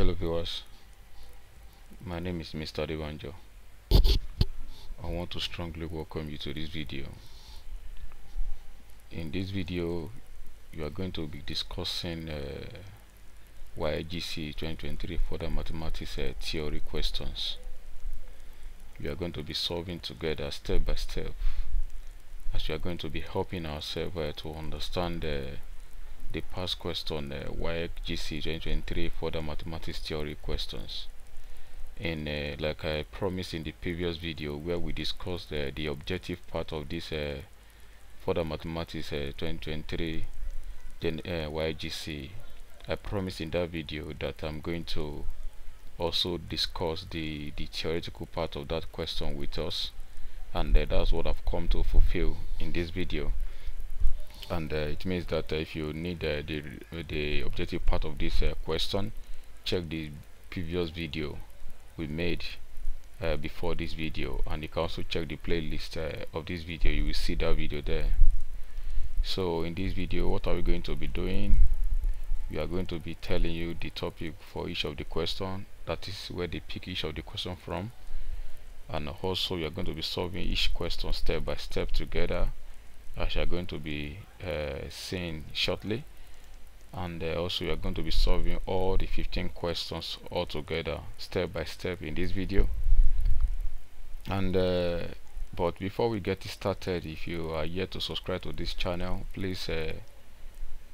Hello viewers, my name is Mr. Adebanjo. I want to strongly welcome you to this video. In this video, you are going to be discussing uh, YGC 2023 further mathematics uh, theory questions. We are going to be solving together step by step as we are going to be helping ourselves uh, to understand uh, the past question uh, YGC 2023 further mathematics theory questions. And uh, like I promised in the previous video where we discussed uh, the objective part of this uh, further mathematics uh, 2023 then uh, YGC I promised in that video that I'm going to also discuss the the theoretical part of that question with us. And uh, that's what I've come to fulfill in this video and uh, it means that uh, if you need uh, the the objective part of this question check the previous video we made uh, before this video. And you can also check the playlist uh, of this video. You will see that video there. So in this video what are we going to be doing? We are going to be telling you the topic for each of the question. That is where they pick each of the question from. And also we are going to be solving each question step by step together as you are going to be uh, seeing shortly. And uh, also you are going to be solving all the 15 questions all together step by step in this video. And uh, but before we get started if you are yet to subscribe to this channel please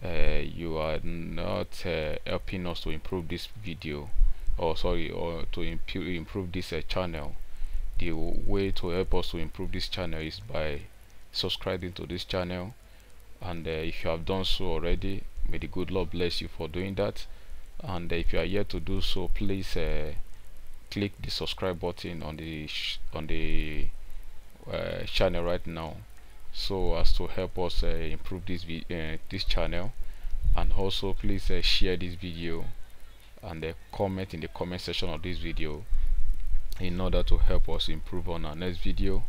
you are not helping us to improve this video or sorry or to improve this channel. The way to help us to improve this channel is by subscribing to this channel. And uh, if you have done so already may the good lord bless you for doing that. And uh, if you are yet to do so please uh, click the subscribe button on the on the uh, channel right now. So as to help us uh, improve this uh, this channel. And also please share this video. And comment in the comment section of this video in order to help us improve on our next video.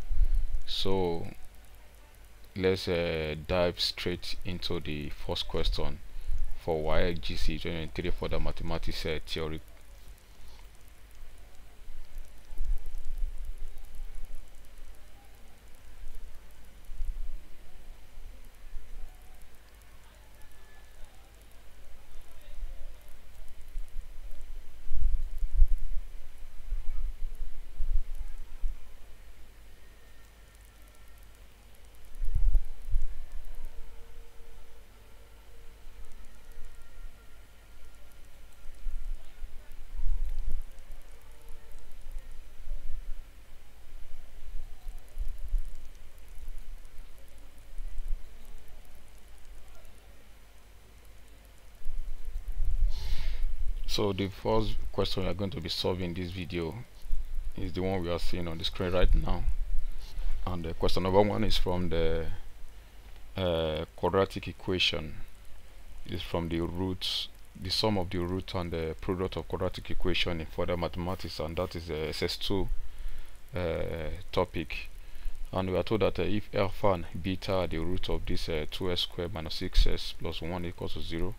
So let's uh, dive straight into the first question for YGC 2023 for the mathematics uh, theory so the first question we are going to be solving in this video is the one we are seeing on the screen right now. And the question number one is from the uh, quadratic equation. Is from the roots the sum of the root and the product of quadratic equation in further mathematics and that is the ss2 uh, topic. And we are told that uh, if alpha and beta are the root of this 2s uh, squared minus 6s plus 1 equals to 0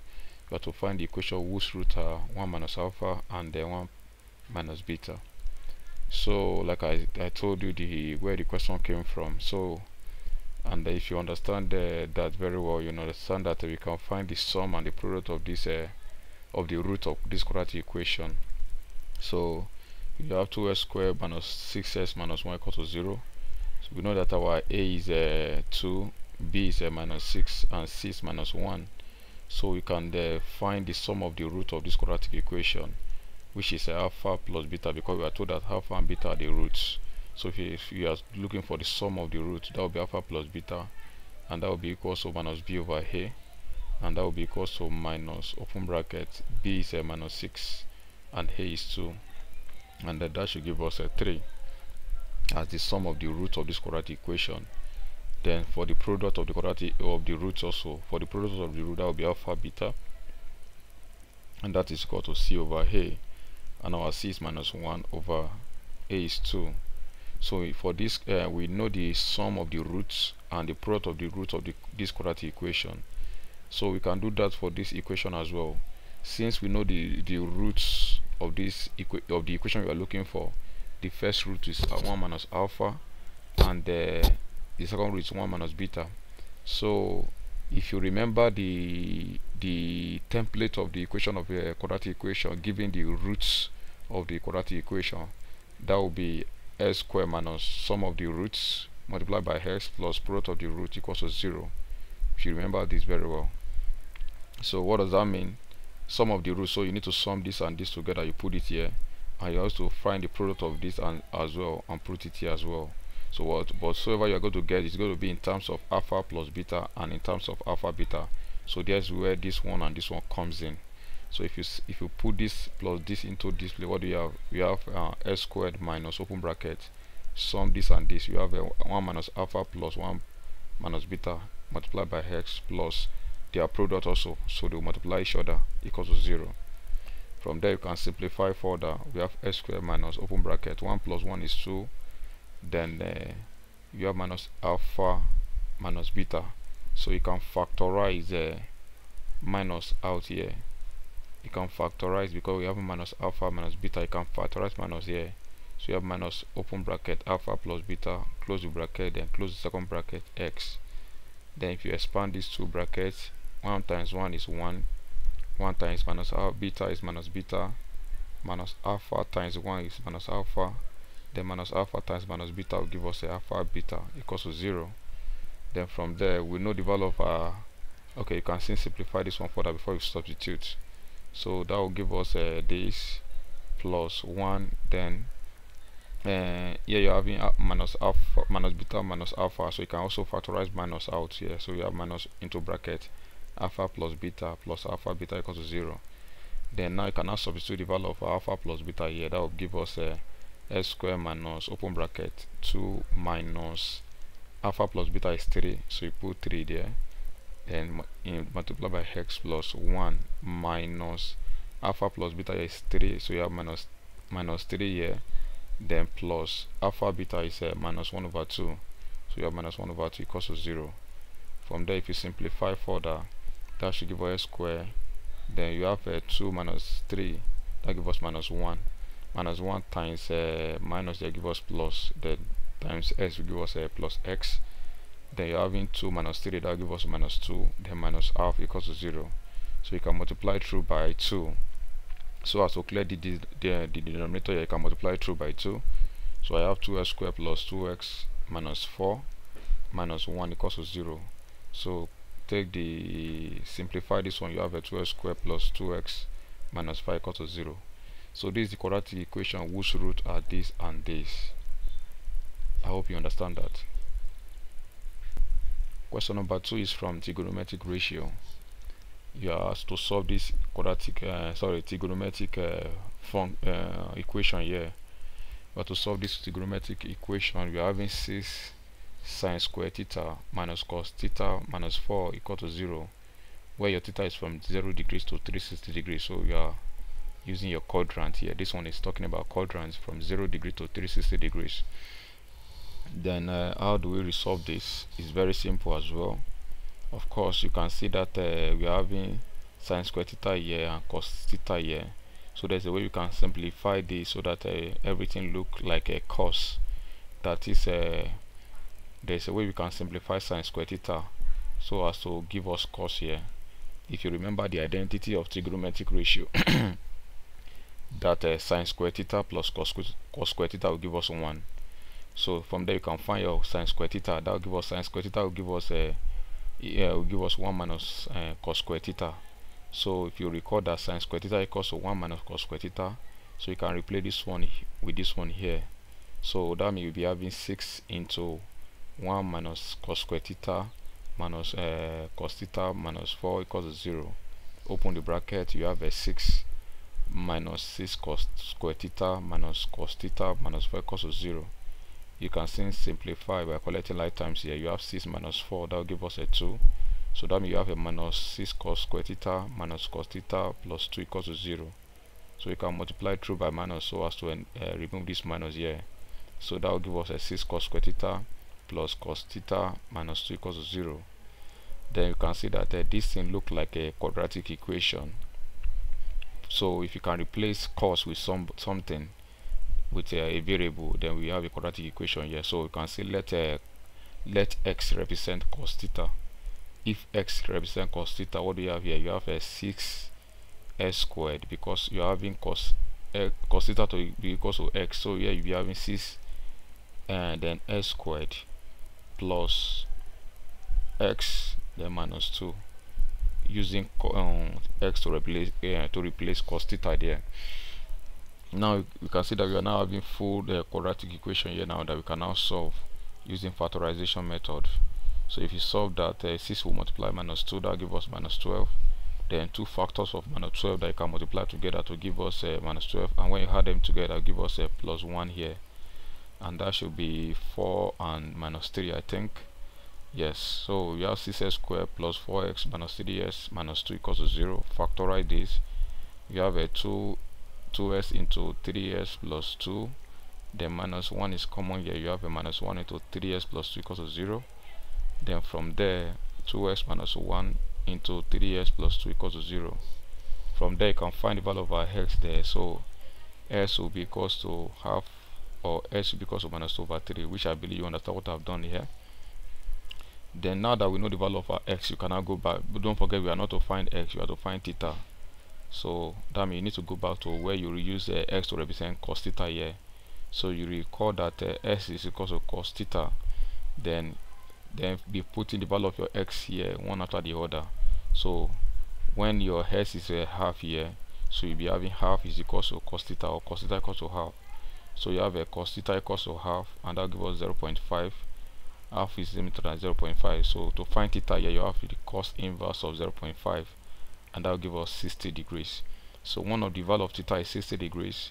have to find the equation whose root are 1 minus alpha and then 1 minus beta. So like I, I told you the where the question came from. So and if you understand uh, that very well you understand that we can find the sum and the product of this uh, of the root of this quadratic equation. So you have 2s squared minus 6s minus 1 equal to 0 so we know that our a is uh, 2 b is uh, minus 6 and c is minus 1 so we can uh, find the sum of the root of this quadratic equation which is uh, alpha plus beta because we are told that alpha and beta are the roots. So if you, if you, are looking for the sum of the roots that will be alpha plus beta and that will be equal to minus b over a and that will be equal to minus open bracket b is a uh, minus 6 and a is 2 and that, that should give us a 3 as the sum of the root of this quadratic equation then for the product of the quadratic of the roots also for the product of the root that will be alpha beta. And that is equal to c over a. And our c is minus 1 over a is 2 so for this uh, we know the sum of the roots and the product of the root of the, this quadratic equation. So we can do that for this equation as well. Since we know the the roots of this of the equation we are looking for the first root is uh, 1 minus alpha and uh, the second root is 1 minus beta so if you remember the the template of the equation of a quadratic equation given the roots of the quadratic equation that will be x squared minus sum of the roots multiplied by x plus product of the root equals to 0 if you remember this very well. So what does that mean? Sum of the roots. So you need to sum this and this together. You put it here and you also find the product of this and as well and put it here as well so what whatsoever you're going to get is going to be in terms of alpha plus beta and in terms of alpha beta. So that's where this one and this one comes in. So if you if you put this plus this into this what do you have? You have uh, s squared minus open bracket sum this and this. You have a 1 minus alpha plus 1 minus beta multiplied by x plus their product also. So they multiply each other equals to 0 from there you can simplify further. We have s squared minus open bracket. 1 plus 1 is 2 then uh, you have minus alpha minus beta. So you can factorize uh, minus out here. You can factorize because we have minus alpha minus beta. You can factorize minus here. So you have minus open bracket alpha plus beta close the bracket then close the second bracket x. Then if you expand these two brackets 1 times 1 is 1 1 times minus alpha beta is minus beta. Minus alpha times 1 is minus alpha then minus alpha times minus beta will give us alpha beta equals to 0 then from there we know the value of our okay you can simplify this one further before you substitute. So that will give us uh, this plus 1 then uh, here you're having minus alpha minus beta minus alpha. So you can also factorize minus out here. So you have minus into bracket alpha plus beta plus alpha beta equals to 0 then now you can now substitute the value of alpha plus beta here. That will give us a uh, s square minus open bracket 2 minus alpha plus beta is 3 so you put 3 there. And multiply by x plus 1 minus alpha plus beta is 3 so you have minus minus 3 here. Then plus alpha beta is uh, minus 1 over 2 so you have minus 1 over 2 equals to 0 from there if you simplify further that should give us square. Then you have uh, 2 minus 3 that gives us minus 1 minus 1 times uh, minus they give us plus then times s will give us uh, plus x. Then you're having 2 minus 3 that give us minus 2 then minus half equals to 0 so you can multiply through by 2 so as to clear the, the, the, the denominator you can multiply through by 2 so I have 2x squared plus 2x minus 4 minus 1 equals to 0 so take the simplify this one you have a 2x squared plus 2x minus 5 equals to 0 so this is the quadratic equation whose root are this and this. I hope you understand that. Question number two is from trigonometric ratio. You are asked to solve this quadratic uh, sorry trigonometric uh, uh, equation here. But to solve this trigonometric equation we are having 6 sine square theta minus cos theta minus 4 equal to 0 where your theta is from 0 degrees to 360 degrees. So you are using your quadrant here. This one is talking about quadrants from 0 degree to 360 degrees. Then uh, how do we resolve this? It's very simple as well. Of course you can see that uh, we are having sine square theta here and cos theta here. So there's a way you can simplify this so that uh, everything look like a cos. That is uh, there's a way we can simplify sine square theta so as to give us cos here. If you remember the identity of trigonometric ratio that uh, sine square theta plus cos, cos square theta will give us 1 so from there you can find your sine square theta. That will give us sine square theta will give us uh, yeah, will give us 1 minus uh, cos square theta. So if you record that sine square theta equals to 1 minus cos square theta so you can replace this one with this one here. So that means you'll be having 6 into 1 minus cos square theta minus uh, cos theta minus 4 equals 0 open the bracket you have a 6 minus 6 cos square theta minus cos theta minus 4 equals to 0 you can still simplify by collecting like terms here. You have 6 minus 4 that will give us a 2 so that means you have a minus 6 cos square theta minus cos theta plus 2 equals to 0 so you can multiply through by minus so as to uh, remove this minus here. So that will give us a 6 cos square theta plus cos theta minus 2 equals to 0 then you can see that uh, this thing look like a quadratic equation so if you can replace cos with some something with uh, a variable then we have a quadratic equation here. So you can say let uh, let x represent cos theta. If x represent cos theta what do you have here? You have a 6 s squared because you're having cos uh, cos theta to be equal to x. So here you'll be having 6 and then s squared plus x then minus 2 using um, x to replace uh, to replace cos theta there now we can see that we are now having full uh, quadratic equation here now that we can now solve using factorization method. So if you solve that uh, 6 will multiply minus 2 that give us minus 12 then two factors of minus 12 that you can multiply together to give us uh, minus 12 and when you add them together give us a plus 1 here. And that should be 4 and minus 3 I think yes so we have 6s squared plus 4x minus 3s minus 2 equals to 0 factorize this. You have a 2 2s into 3s plus 2 then minus 1 is common here. You have a minus 1 into 3s plus 2 equals to 0 then from there 2s minus 1 into 3s plus 2 equals to 0 from there you can find the value of our x there. So s will be equals to half or s will be equals to minus 2 over 3 which I believe you understand what I've done here then now that we know the value of our x you cannot go back. But don't forget we are not to find x we are to find theta. So that means you need to go back to where you use uh, x to represent cos theta here. So you recall that uh, s is equal to cos theta. Then then be putting the value of your x here one after the other. So when your s is a half here so you'll be having half is equal to cos theta or cos theta equals to half. So you have a cos theta equals to half and that gives us 0.5 half is limited at 0.5 so to find theta here you have the cos inverse of 0.5 and that will give us 60 degrees. So one of the value of theta is 60 degrees.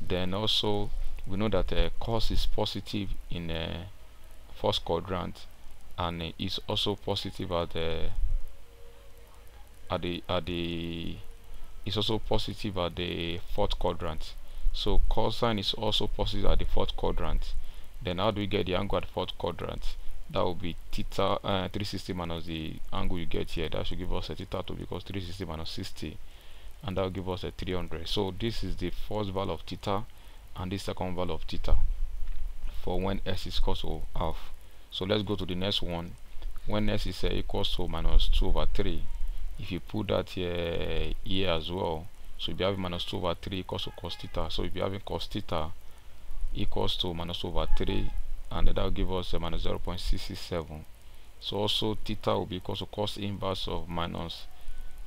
Then also we know that uh, cos is positive in uh, first quadrant and uh, is also positive at the at the at the is also positive at the fourth quadrant. So cosine is also positive at the fourth quadrant then how do we get the angle at fourth quadrant? That will be theta uh, 360 minus the angle you get here. That should give us a theta 2 because 360 minus 60 and that will give us a 300 so this is the first value of theta and this second value of theta for when s is equal to half. So let's go to the next one. When s is uh, equals to minus 2 over 3 if you put that here, here as well so if you have minus 2 over 3 equals to cos theta. So if you having cos theta equals to minus over 3 and that will give us a minus 0.667 so also theta will be equal to cos inverse of minus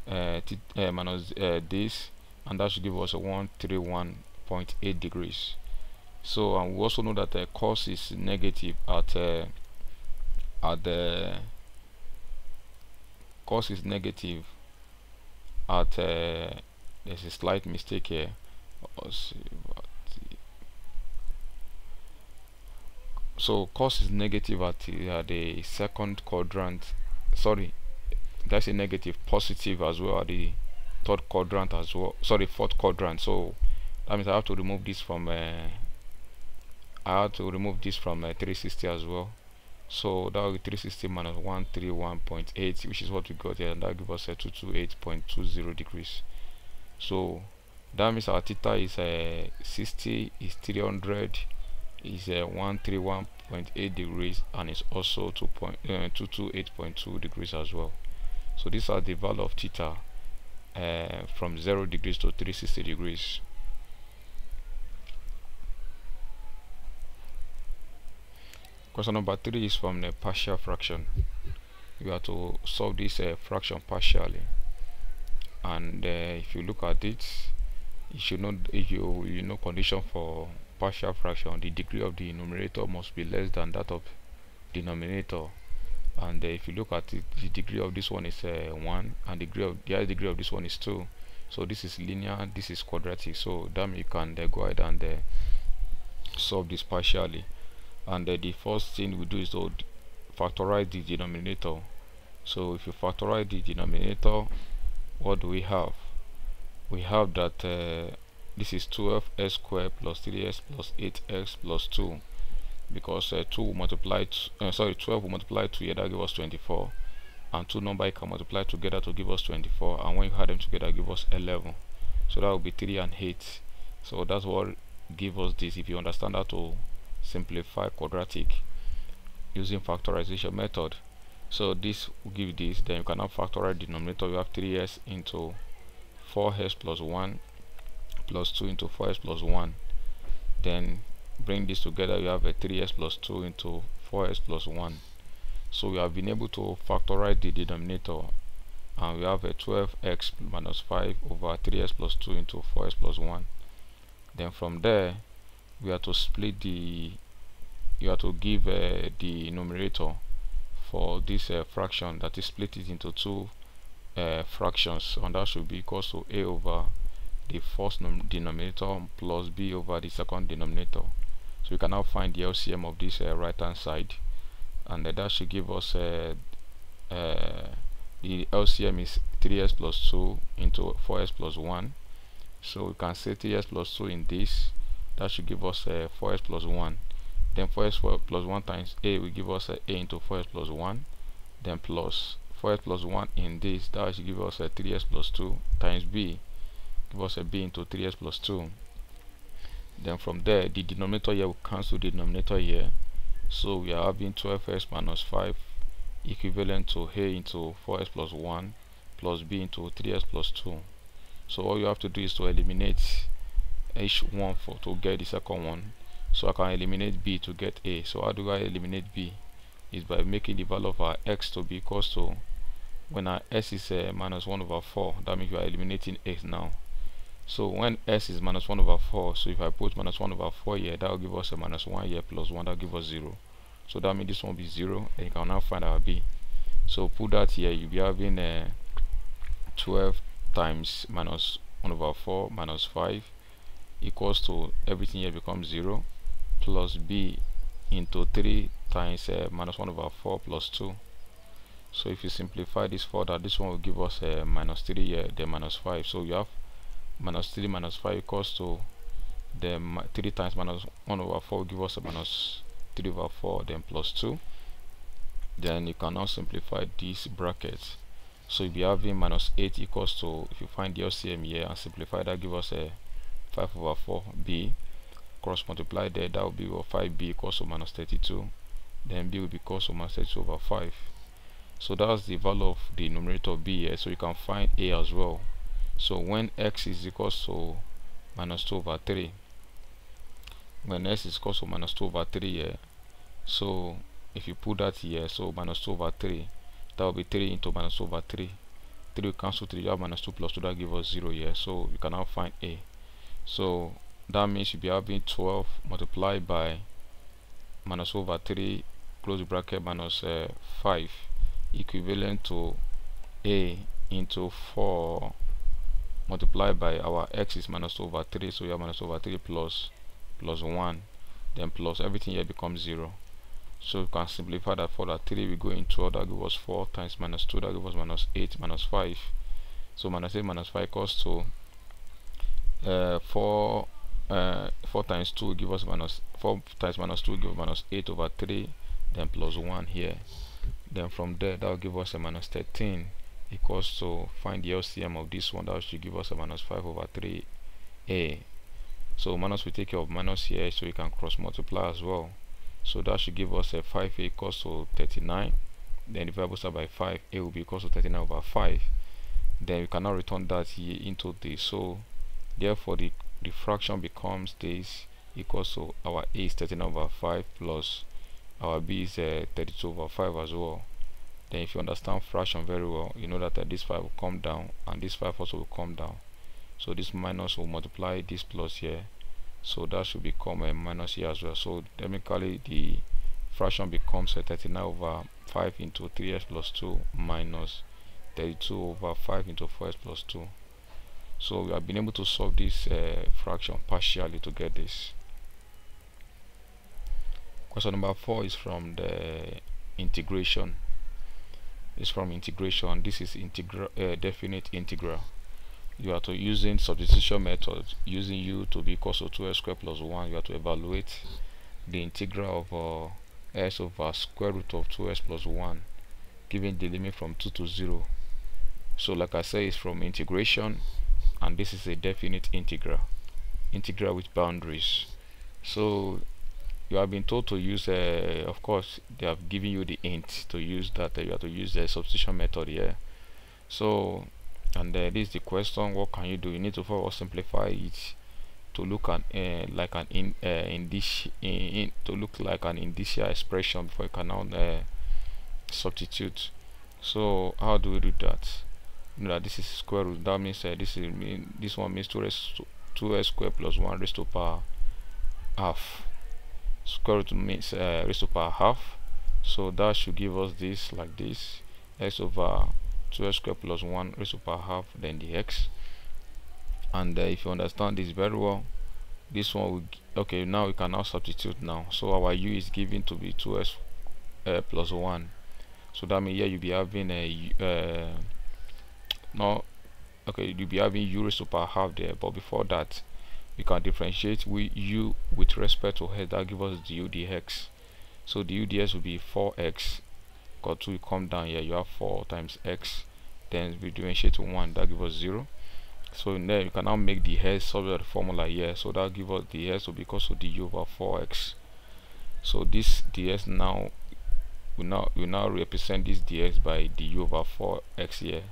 uh, uh, minus uh, this and that should give us a 131.8 degrees. So and we also know that uh, cos is negative at uh, at the cos is negative at there's a slight mistake here so cos is negative at uh, the second quadrant. Sorry that's a negative. Positive as well at the third quadrant as well. Sorry fourth quadrant. So that means I have to remove this from uh, I have to remove this from uh, 360 as well. So that will be 360 minus 131.8 which is what we got here and that gives us a 228.20 degrees. So that means our theta is uh, 60 is 300 is uh, 131.8 degrees and it's also 228.2 uh, degrees as well. So these are the value of theta uh, from 0 degrees to 360 degrees. Question number 3 is from the partial fraction. You have to solve this uh, fraction partially. And uh, if you look at it you should know if you you know condition for partial fraction. The degree of the numerator must be less than that of denominator. And uh, if you look at it the degree of this one is uh, 1 and degree of the other degree of this one is 2 so this is linear this is quadratic. So then you can uh, go ahead and uh, solve this partially. And uh, the first thing we do is to factorize the denominator. So if you factorize the denominator what do we have? We have that uh, this is 12s squared plus 3s plus 8x plus 2 because uh, 2 multiplied uh, sorry 12 will multiply together give us 24 and two number can multiply together to give us 24 and when you add them together give us 11 so that will be 3 and 8 so that's what give us this. If you understand how to simplify quadratic using factorization method. So this will give this. Then you can now factorize denominator. You have 3s into 4s plus 1 plus 2 into 4s plus 1 then bring this together you have a 3s plus 2 into 4s plus 1 so we have been able to factorize the denominator and we have a 12x minus 5 over 3s plus 2 into 4s plus 1 then from there we have to split the you have to give uh, the numerator for this uh, fraction that is split it into two uh, fractions and that should be equal to a over the first denominator plus b over the second denominator. So we can now find the LCM of this uh, right hand side. And that should give us uh, uh, the LCM is 3s plus 2 into 4s plus 1 so we can say 3s plus 2 in this that should give us uh, 4s plus 1 then 4s plus 1 times a will give us uh, a into 4s plus 1 then plus 4s plus 1 in this that should give us a 3s plus 2 times b give us a b into 3s plus 2 then from there the denominator here will cancel the denominator here. So we are having 12s minus 5 equivalent to a into 4s plus 1 plus b into 3s plus 2 so all you have to do is to eliminate each one for to get the second one. So I can eliminate b to get a. So how do I eliminate b? Is by making the value of our x to be equal to when our s is uh, minus 1 over 4 that means we are eliminating x now so when s is minus 1 over 4 so if I put minus 1 over 4 here that will give us a minus 1 here plus 1 that will give us 0 so that means this one will be 0 and you can now find our b. So put that here you'll be having uh, 12 times minus 1 over 4 minus 5 equals to everything here becomes 0 plus b into 3 times uh, minus 1 over 4 plus 2 so if you simplify this further this one will give us a uh, minus 3 here then minus 5 so you have minus 3 minus 5 equals to the 3 times minus 1 over 4 will give us a minus 3 over 4 then plus 2 then you can now simplify these brackets. So you'll be having minus 8 equals to if you find the LCM here and simplify that give us a 5 over 4 b. Cross multiply there that will be 5b equals to minus 32 then b will be equals to minus 32 over 5 so that's the value of the numerator b here. So you can find a as well so when x is equals to minus 2 over 3 when x is equal to minus 2 over 3 here so if you put that here so minus 2 over 3 that will be 3 into minus 2 over 3 3 will cancel 3 you have minus 2 plus 2 that gives us 0 here. So you can now find a. So that means you'll be having 12 multiplied by minus over 3 close bracket minus, uh, 5 equivalent to a into 4 multiplied by our x is minus 2 over 3 so we have minus 2 over 3 plus plus 1 then plus everything here becomes 0 so we can simplify that for that 3 we go into 12 that gives us 4 times minus 2 that gives us minus 8 minus 5 so minus 8 minus 5 equals to uh, 4 uh, 4 times 2 give us minus 4 times minus 2 give us minus 8 over 3 then plus 1 here. Then from there that will give us a minus 13 equals to find the LCM of this one that should give us a minus 5 over 3a so minus we take care of minus here so we can cross multiply as well. So that should give us a 5a equals to 39 then I start by 5 a will be equal to 39 over 5 then we cannot return that here into this so therefore the, the fraction becomes this equals to our a is 39 over 5 plus our b is uh, 32 over 5 as well then if you understand fraction very well you know that uh, this 5 will come down and this 5 also will come down. So this minus will multiply this plus here. So that should become a minus here as well. So technically the fraction becomes a 39 over 5 into 3s plus 2 minus 32 over 5 into 4s plus 2 so we have been able to solve this uh, fraction partially to get this. Question number 4 is from the integration it's from integration. This is integral uh, definite integral. You are to using substitution method using u to be equal to 2s squared plus 1 you have to evaluate the integral of uh, s over square root of 2s plus 1 given the limit from 2 to 0 so like I say it's from integration and this is a definite integral integral with boundaries. So you have been told to use uh, of course they have given you the int to use that uh, you have to use the substitution method here. So and uh, this is the question what can you do? You need to first simplify it to look at uh, like an in, uh, in, in, to look like an indicial expression before you can now uh, substitute. So how do we do that? You know that this is square root. That means uh, this is mean this one means 2 raised to 2s squared plus 1 raised to power half square root means uh, raised to power half. So that should give us this like this x over 2x squared plus 1 raised to power half then the x. And uh, if you understand this very well this one will okay now we can now substitute now. So our u is given to be 2s uh, plus 1 so that means here you'll be having a uh, no okay you'll be having u raised to power half there. But before that we can differentiate with u with respect to x that gives us the u dx so the u dx will be 4x got to come down here you have 4 times x then we differentiate to 1 that gives us 0 so now you can now make the s subject the formula here so that gives us the s will be equal to du over 4x so this ds now we now we now represent this dx by du over 4x here.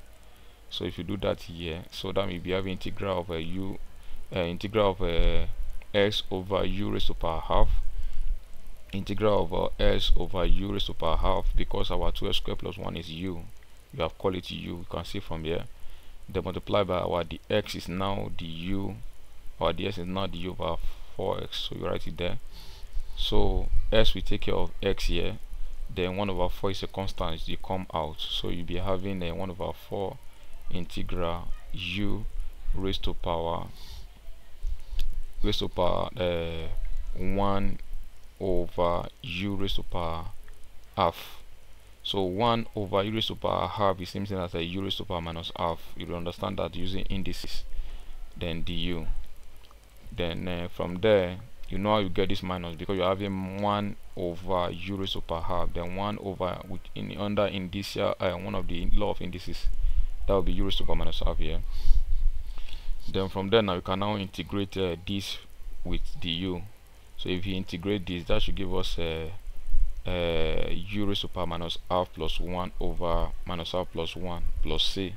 So if you do that here so that we have integral of a u uh, integral of uh, x over u raised to power half integral of uh, s over u raised to power half because our 2x squared plus 1 is u. You have called it u. You can see from here. Then multiply by our dx is now du our ds is now du over 4x so you write it there. So s we take care of x here. Then 1 over 4 is a constant. They come out. So you'll be having a 1 over 4 integral u raised to power raised to power uh, 1 over u raised to power half. So 1 over u raised to power half is same thing as a u raised to power minus half. You understand that using indices then du then uh, from there you know how you get this minus because you're having 1 over u raised to power half. Then 1 over in under indicia uh, one of the law of indices that will be u raised to power minus half here then from there now you can now integrate uh, this with du so if you integrate this that should give us uh, uh, u raised to power minus half plus 1 over minus half plus 1 plus c.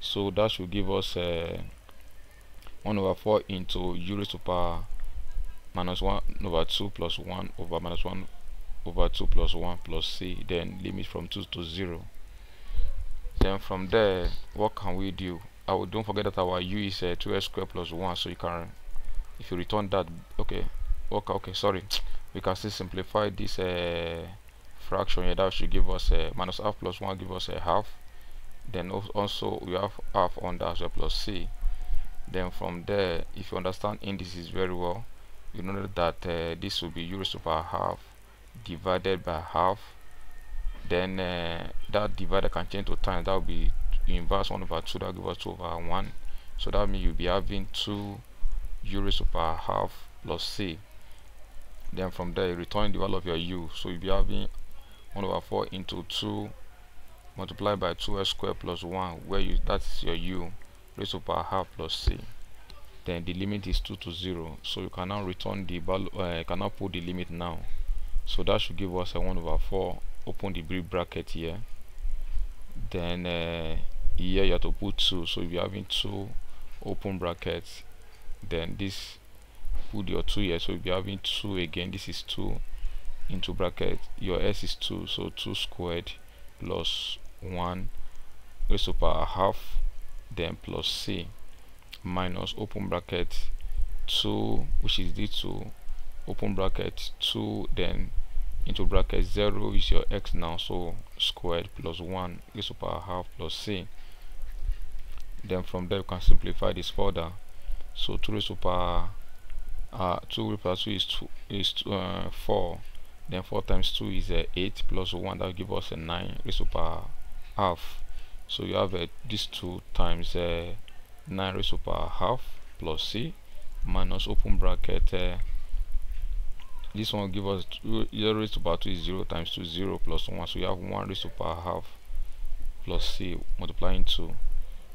So that should give us uh, 1 over 4 into u raised to power minus 1 over 2 plus 1 over minus 1 over 2 plus 1 plus c. Then limit from 2 to 0 then from there what can we do I will don't forget that our u is uh, 2s squared plus 1 so you can if you return that okay okay okay sorry. We can still simplify this uh, fraction here. That should give us a uh, minus half plus 1 give us a half. Then also we have half on that as well plus c. Then from there if you understand indices very well you know that uh, this will be u raised to power half divided by half. Then uh, that divider can change to times. That will be inverse 1 over 2 that gives us 2 over 1 so that means you'll be having 2 u raised to power half plus c. Then from there you return the value of your u. So you'll be having 1 over 4 into 2 multiplied by 2s squared plus 1 where you that's your u raised to power half plus c. Then the limit is 2 to 0 so you can now return the value uh, you can put the limit now. So that should give us a 1 over 4 open the brief bracket here. Then uh, here you have to put 2 so if you're having 2 open brackets then this put your 2 here. So if you're having 2 again this is 2 into bracket your s is 2 so 2 squared plus 1 raised to power half then plus c minus open bracket 2 which is d2 open bracket 2 then into bracket 0 is your x now. So squared plus 1 raised to power half plus c then from there you can simplify this further. So 2 raised to power uh, 2 raised to power 2 is, two, is uh, 4 then 4 times 2 is uh, 8 plus 1 that will give us a 9 raised to power half. So you have uh, these 2 times uh, 9 raised to power half plus c minus open bracket uh, this one will give us 2, 0 raised to power 2 is 0 times 2 0 plus 1 so you have 1 raised to power half plus c multiplying 2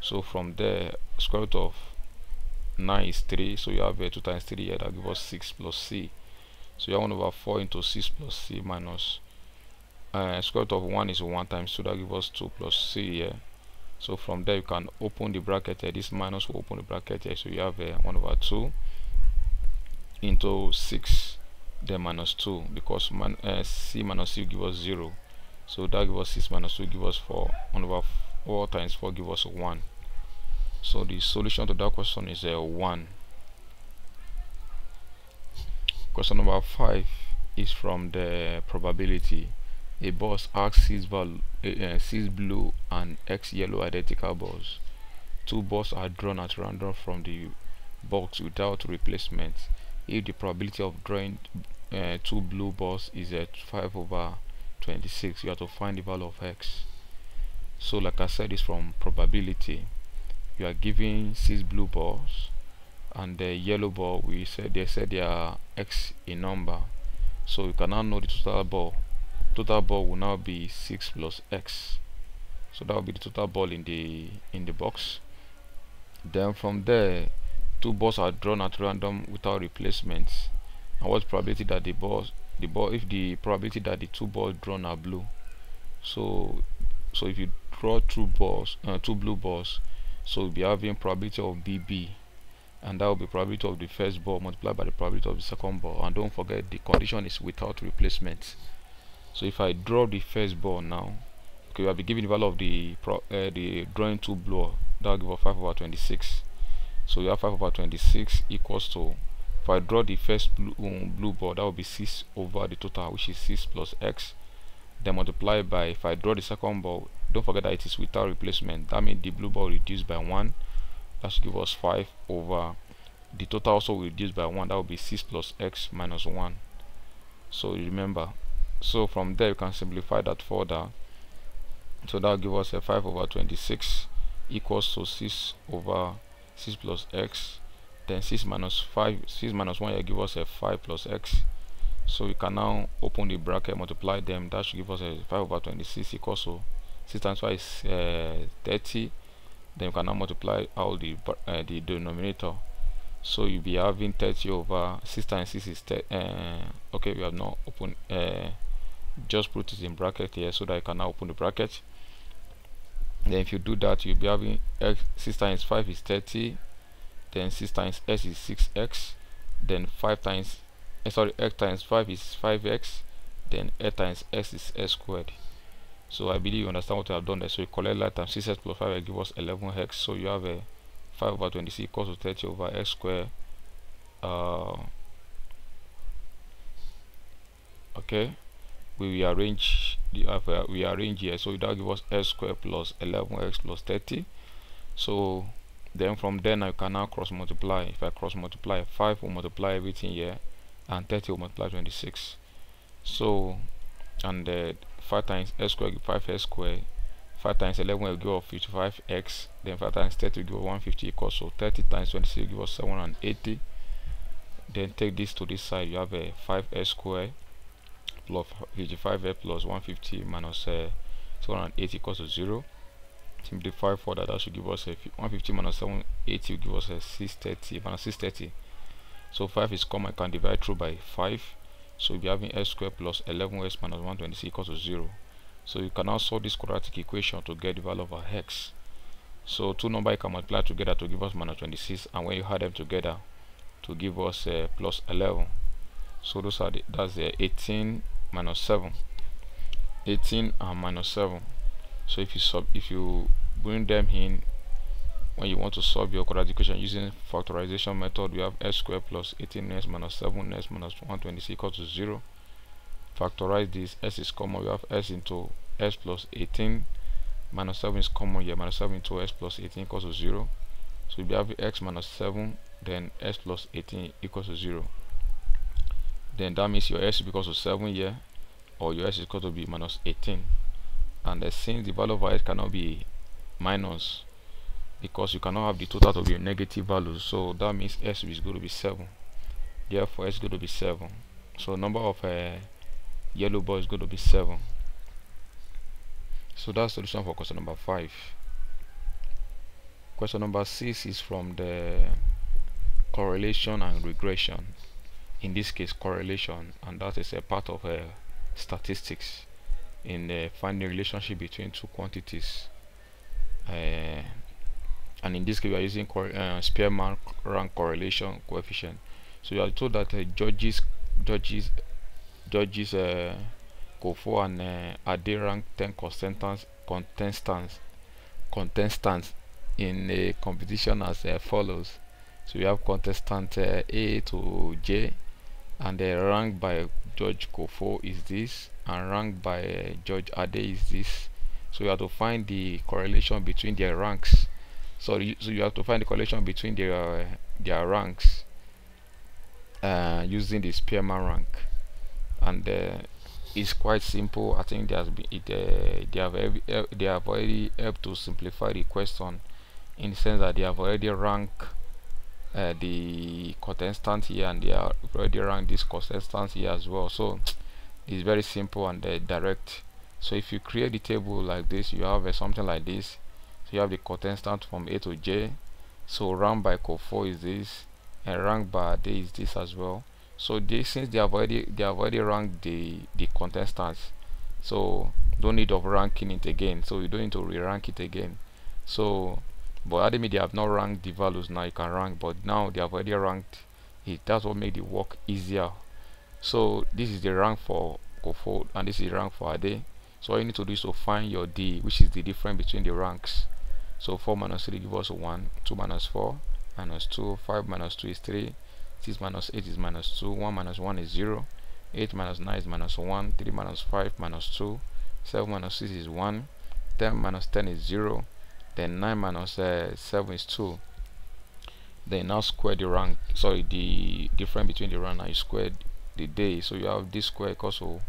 so from there square root of 9 is 3 so you have uh, 2 times 3 here that gives us 6 plus c. So you have 1 over 4 into 6 plus c minus uh, square root of 1 is 1 times 2 that gives us 2 plus c here. So from there you can open the bracket here. This minus will open the bracket here. So you have uh, 1 over 2 into 6 then minus 2 because man, uh, c minus c give us 0 so that give us 6 minus 2 give us 4 1 over 4 times 4 give us 1 so the solution to that question is uh, 1 question number 5 is from the probability. A boss six, value, uh, blue and x yellow identical balls. Two balls are drawn at random from the box without replacement. If the probability of drawing uh, two blue balls is at 5 over 26 you have to find the value of x so like I said it's from probability. You are giving six blue balls and the yellow ball we said they said they are x in number. So you can now know the total ball. Total ball will now be 6 plus x. So that will be the total ball in the in the box. Then from there two balls are drawn at random without replacements and what's probability that the balls the ball if the probability that the two balls drawn are blue? So so if you draw two balls uh, two blue balls. So we'll be having probability of bb and that will be probability of the first ball multiplied by the probability of the second ball. And don't forget the condition is without replacement. So if I draw the first ball now okay I'll be giving the value of the pro, uh, the drawing two blue. that will give us 5 over 26 so we have 5 over 26 equals to if I draw the first blue, um, blue ball that will be 6 over the total which is 6 plus x then multiply by if I draw the second ball don't forget that it is without replacement. That means the blue ball reduced by 1 that should give us 5 over. The total also reduced by 1 that will be 6 plus x minus 1 so remember. So from there you can simplify that further. So that will give us a 5 over 26 equals to 6 over 6 plus x. Then 6 minus 5 6 minus 1 will give us a 5 plus x. So we can now open the bracket multiply them. That should give us a 5 over 26 equals to 6 times 5 is uh, 30 then you can now multiply all the uh, the denominator. So you'll be having 30 over 6 times 6 is uh, okay we have not open uh, just put it in bracket here so that you can now open the bracket. Then if you do that you'll be having x 6 times 5 is 30 then 6 times s is 6x then 5 times uh, sorry x times 5 is 5x then a times s is s squared so I believe you understand what I have done there. So you collect that times 6x plus 5 will give us 11x so you have a 5 over 26 equals to 30 over x squared uh, okay? We rearrange the uh, we arrange here. So that gives us x squared plus 11x plus 30 so then from then I can now cross multiply. If I cross multiply 5 will multiply everything here and 30 will multiply 26 so and uh, 5 times x squared give 5x squared 5 times 11 will give us 55x then 5 times 30 will give us 150 equals so 30 times 26 will give us 780 then take this to this side you have a 5x squared plus 55 plus 150 minus uh, 780 equals to 0 simplify for that that should give us a 150 minus 780 will give us a 630 minus 630 so 5 is common I can divide through by 5 so we'll be having s squared 11x minus 126 equals to 0 so you can now solve this quadratic equation to get the value of x. So two numbers you can multiply together to give us minus 26 and when you add them together to give us uh, plus 11 so those are the, that's the 18 minus 7 18 and minus 7 so if you sub if you bring them in when you want to solve your quadratic equation using factorization method we have s squared plus 18s minus 7s minus 126 equals to 0 factorize this. S is common. We have s into s plus 18 minus 7 is common here. Minus 7 into s plus 18 equals to 0 so we have x minus 7 then s plus 18 equals to 0 then that means your s is equal to 7 here or your s is equal to be minus 18 and uh, since the value of x cannot be minus because you cannot have the total to be a negative value. So that means s is going to be 7 therefore s is going to be 7 so number of uh, yellow ball is going to be 7 so that's the solution for question number 5 question number 6 is from the correlation and regression. In this case correlation and that is a part of uh, statistics in uh, finding relationship between two quantities. Uh, and in this case we are using uh, Spearman rank correlation coefficient. So you are told that uh, judges judges judges uh, Kofo and uh, Ade rank 10 contestants contestants contestants in a competition as uh, follows. So we have contestant uh, A to J and the rank by Judge Kofo is this and rank by uh, Judge Ade is this. So you have to find the correlation between their ranks so you, so you have to find the correlation between their their ranks uh, using the Spearman rank. And uh, it's quite simple. I think there has been it, uh, they have every, they have already helped to simplify the question in the sense that they have already ranked uh, the contestant here and they are already ranked this contestant here as well. So it's very simple and uh, direct. So if you create the table like this you have uh, something like this so you have the contestant from A to J. So rank by Kofo is this and rank by Ade is this as well. So since they have already they have already ranked the the contestants so don't need of ranking it again. So you don't need to re-rank it again. So but admit they have not ranked the values now you can rank but now they have already ranked it. That's what made the work easier. So this is the rank for Kofo and this is the rank for Ade. So all you need to do is to find your D which is the difference between the ranks so 4 minus 3 gives us 1 2 minus 4 minus 2 5 minus 2 is 3 6 minus 8 is minus 2 1 minus 1 is 0 8 minus 9 is minus 1 3 minus 5 minus 2 7 minus 6 is 1 10 minus 10 is 0 then 9 minus, uh, 7 is 2 then now square the rank sorry the difference between the rank you squared the day. So you have this square equals to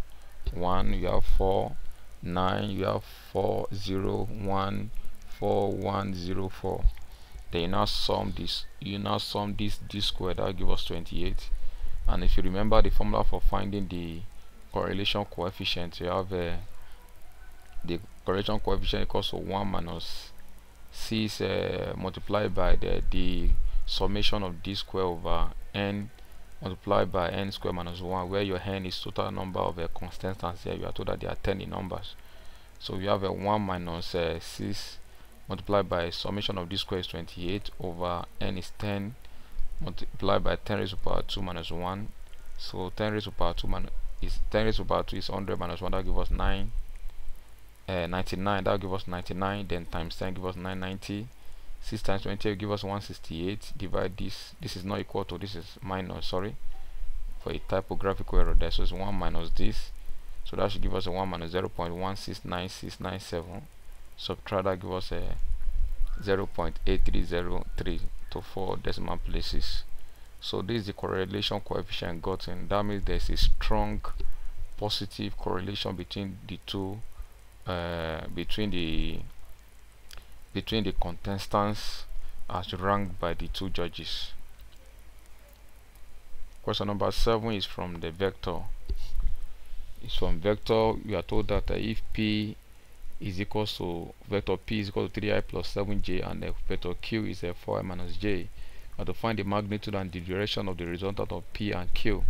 1 you have 4 9 you have 4 0 1 4 1 0 4 then you now sum this you now sum this this square that will give us 28 and if you remember the formula for finding the correlation coefficient you have uh, the correlation coefficient equals to 1 minus 6 uh, multiplied by the, the summation of d square over n multiplied by n square minus 1 where your n is total number of uh, constants here you are told that there are 10 in numbers. So we have a 1 minus uh, 6 multiplied by summation of d square is 28 over n is 10 multiplied by 10 raised to power 2 minus 1 so 10 raised to power 2 minus is 10 raised to power 2 is 100 minus 1 that gives us 9 uh, 99 that give us 99 then times 10 give us 990 6 times 20 will give us 168 divide this this is not equal to this is minus sorry for a typographical error there. So it's 1 minus this. So that should give us a 1 minus 0 0.169697 subtract give us a 0 0.8303 to 4 decimal places so this is the correlation coefficient gotten that means there's a strong positive correlation between the two uh, between the between the contestants as ranked by the two judges. Question number seven is from the vector. It's from vector. We are told that uh, if p is equal to vector p is equal to 3i plus 7j and vector q is a 4i minus j, have to find the magnitude and the direction of the resultant of p and q.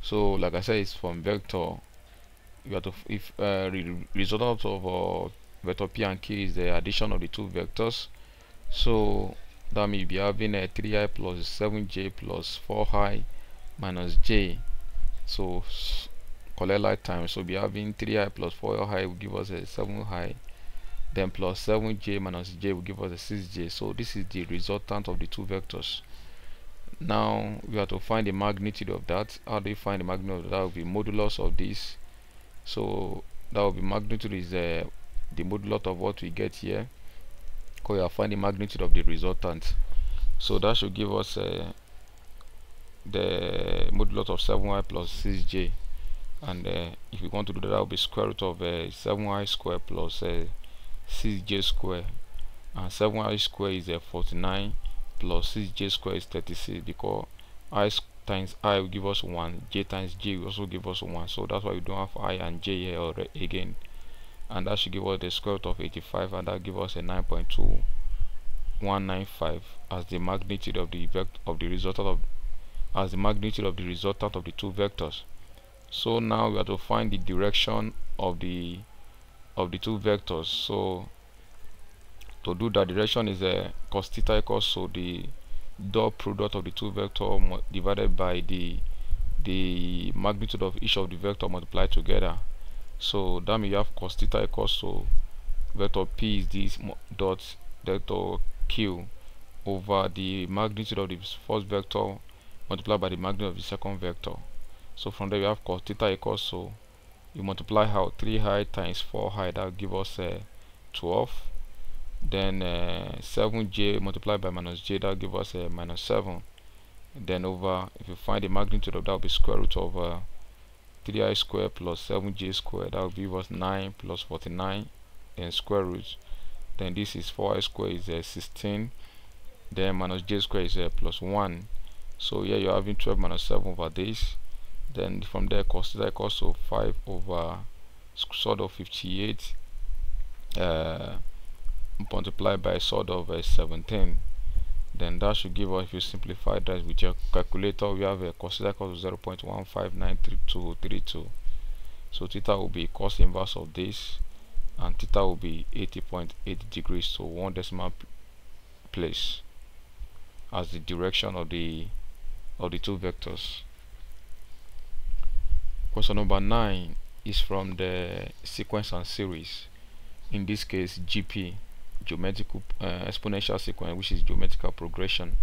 So, like I said, it's from vector. You have to if uh, re result of uh, vector p and q is the addition of the two vectors. So that may be having a 3i plus 7j plus 4i minus j. So collect like terms so be having 3i plus 4i will give us a 7i then plus 7j minus j will give us a 6j so this is the resultant of the two vectors. Now we have to find the magnitude of that. How do you find the magnitude of that? Will be modulus of this. So that will be magnitude is uh, the modulus of what we get here. Because we are finding magnitude of the resultant. So that should give us uh, the modulus of 7y plus 6j and uh, if you want to do that that will be square root of uh, 7y square plus 6j uh, square. And 7y square is uh, 49 plus 6j square is 36 because i times i will give us 1 j times j will also give us 1 so that's why we don't have i and j here again. And that should give us the square root of 85 and that give us a 9.2 195 as the magnitude of the vector of the resultant of as the magnitude of the resultant of the two vectors so now we have to find the direction of the of the two vectors. So to do that direction is a cos theta equals to the dot product of the two vector divided by the the magnitude of each of the vector multiplied together. So that means you have cos theta equals to vector p is this dot vector q over the magnitude of the first vector multiplied by the magnitude of the second vector so from there we have cos theta equals so you multiply how 3 high times 4 high that give us uh, 12 then uh, 7j multiplied by minus j that give us uh, minus 7 then over if you find the magnitude of that will be square root of uh, 3i squared plus 7j squared that will give us 9 plus 49 and square root. Then this is 4i squared is uh, 16 then minus j squared is uh, plus 1 so here you're having 12 minus 7 over this then from there cos theta equals to 5 over sort of 58 uh, multiplied by sort of uh, 17 then that should give us if you simplify that with your calculator we have a cos theta equals to 0.159232 so theta will be cos inverse of this and theta will be 80.8 .8 degrees so one decimal place as the direction of the of the two vectors question number 9 is from the sequence and series. In this case GP geometrical uh, exponential sequence which is geometrical progression.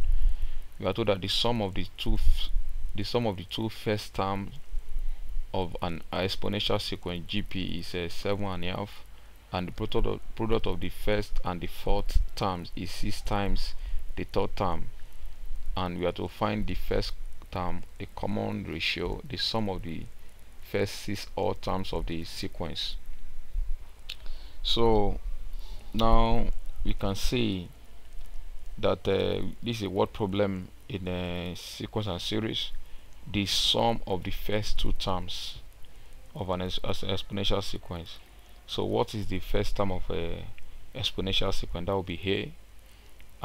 We are told that the sum of the two the sum of the two first terms of an exponential sequence GP is uh, seven and a half and the product of, product of the first and the fourth terms is six times the third term. And we are to find the first term a common ratio the sum of the first six odd terms of the sequence. So now we can see that uh, this is a word problem in a sequence and series. The sum of the first two terms of an, exponential sequence. So what is the first term of a exponential sequence? That will be a.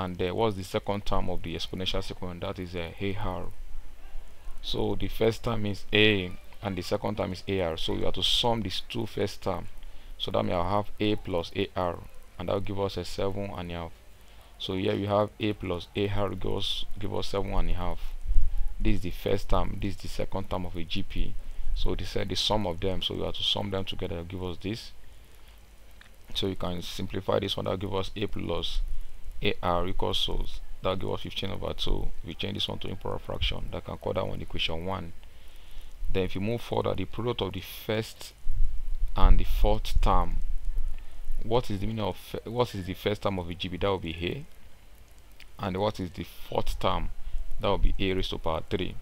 And uh, what's the second term of the exponential sequence? That is uh, a r. So the first term is a and the second term is ar so you have to sum these two first term. So that means I'll have a plus ar and that will give us a seven and a half. So here we have a plus ar gives give us seven and a half. This is the first term. This is the second term of a gp so they said the sum of them. So you have to sum them together. Give us this. So you can simplify this one. That will give us a plus ar equals to that will give us 15 over 2 we change this one to improper fraction. That can call that one equation 1 then if you move further the product of the first and the fourth term what is the meaning of what is the first term of a GP that will be a. And what is the fourth term? That will be a raised to power 3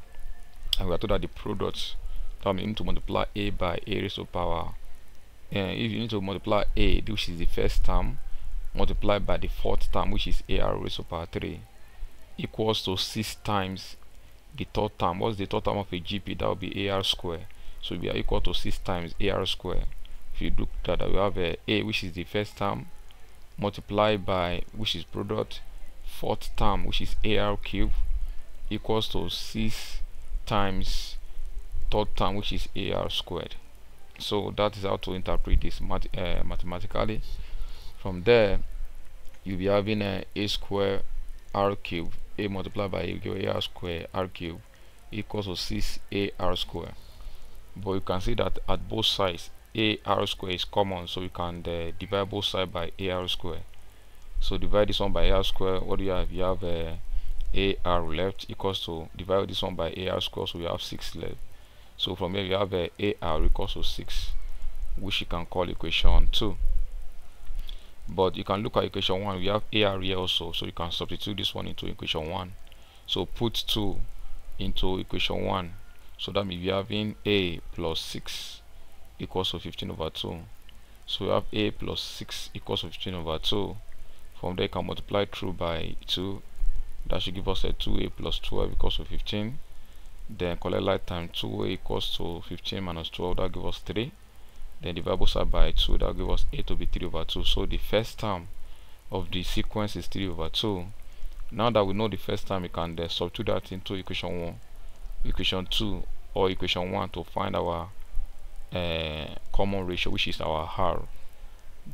and we are told that the product that means need to multiply a by a raised to power and if you need to multiply a which is the first term multiplied by the fourth term which is a raised to power 3 equals to 6 times the third term. What's the third term of a gp that will be ar square. So we are equal to 6 times ar square. If you look at that we have a, a which is the first term multiplied by which is product fourth term which is ar cube equals to 6 times third term which is ar squared. So that is how to interpret this math uh, mathematically. From there you'll be having a a square r cube a multiplied by a ar square r cube equals to 6 a r square but you can see that at both sides a r square is common so you can uh, divide both sides by a r square so divide this one by r square what do you have? You have uh, a r left equals to divide this one by a r square so you have 6 left. So from here you have uh, a r equals to 6 which you can call equation 2 but you can look at equation 1 we have ar here also so you can substitute this one into equation 1 so put 2 into equation 1 so that means we are having a plus 6 equals to 15 over 2 so we have a plus 6 equals to 15 over 2 from there you can multiply through by 2 that should give us a 2a plus 12 equals to 15 then collect like terms 2a equals to 15 minus 12 that gives us 3 then divide both side by 2 that'll give us a to be 3 over 2 so the first term of the sequence is 3 over 2 now that we know the first term we can uh, substitute that into equation 1 equation 2 or equation 1 to find our uh, common ratio which is our r.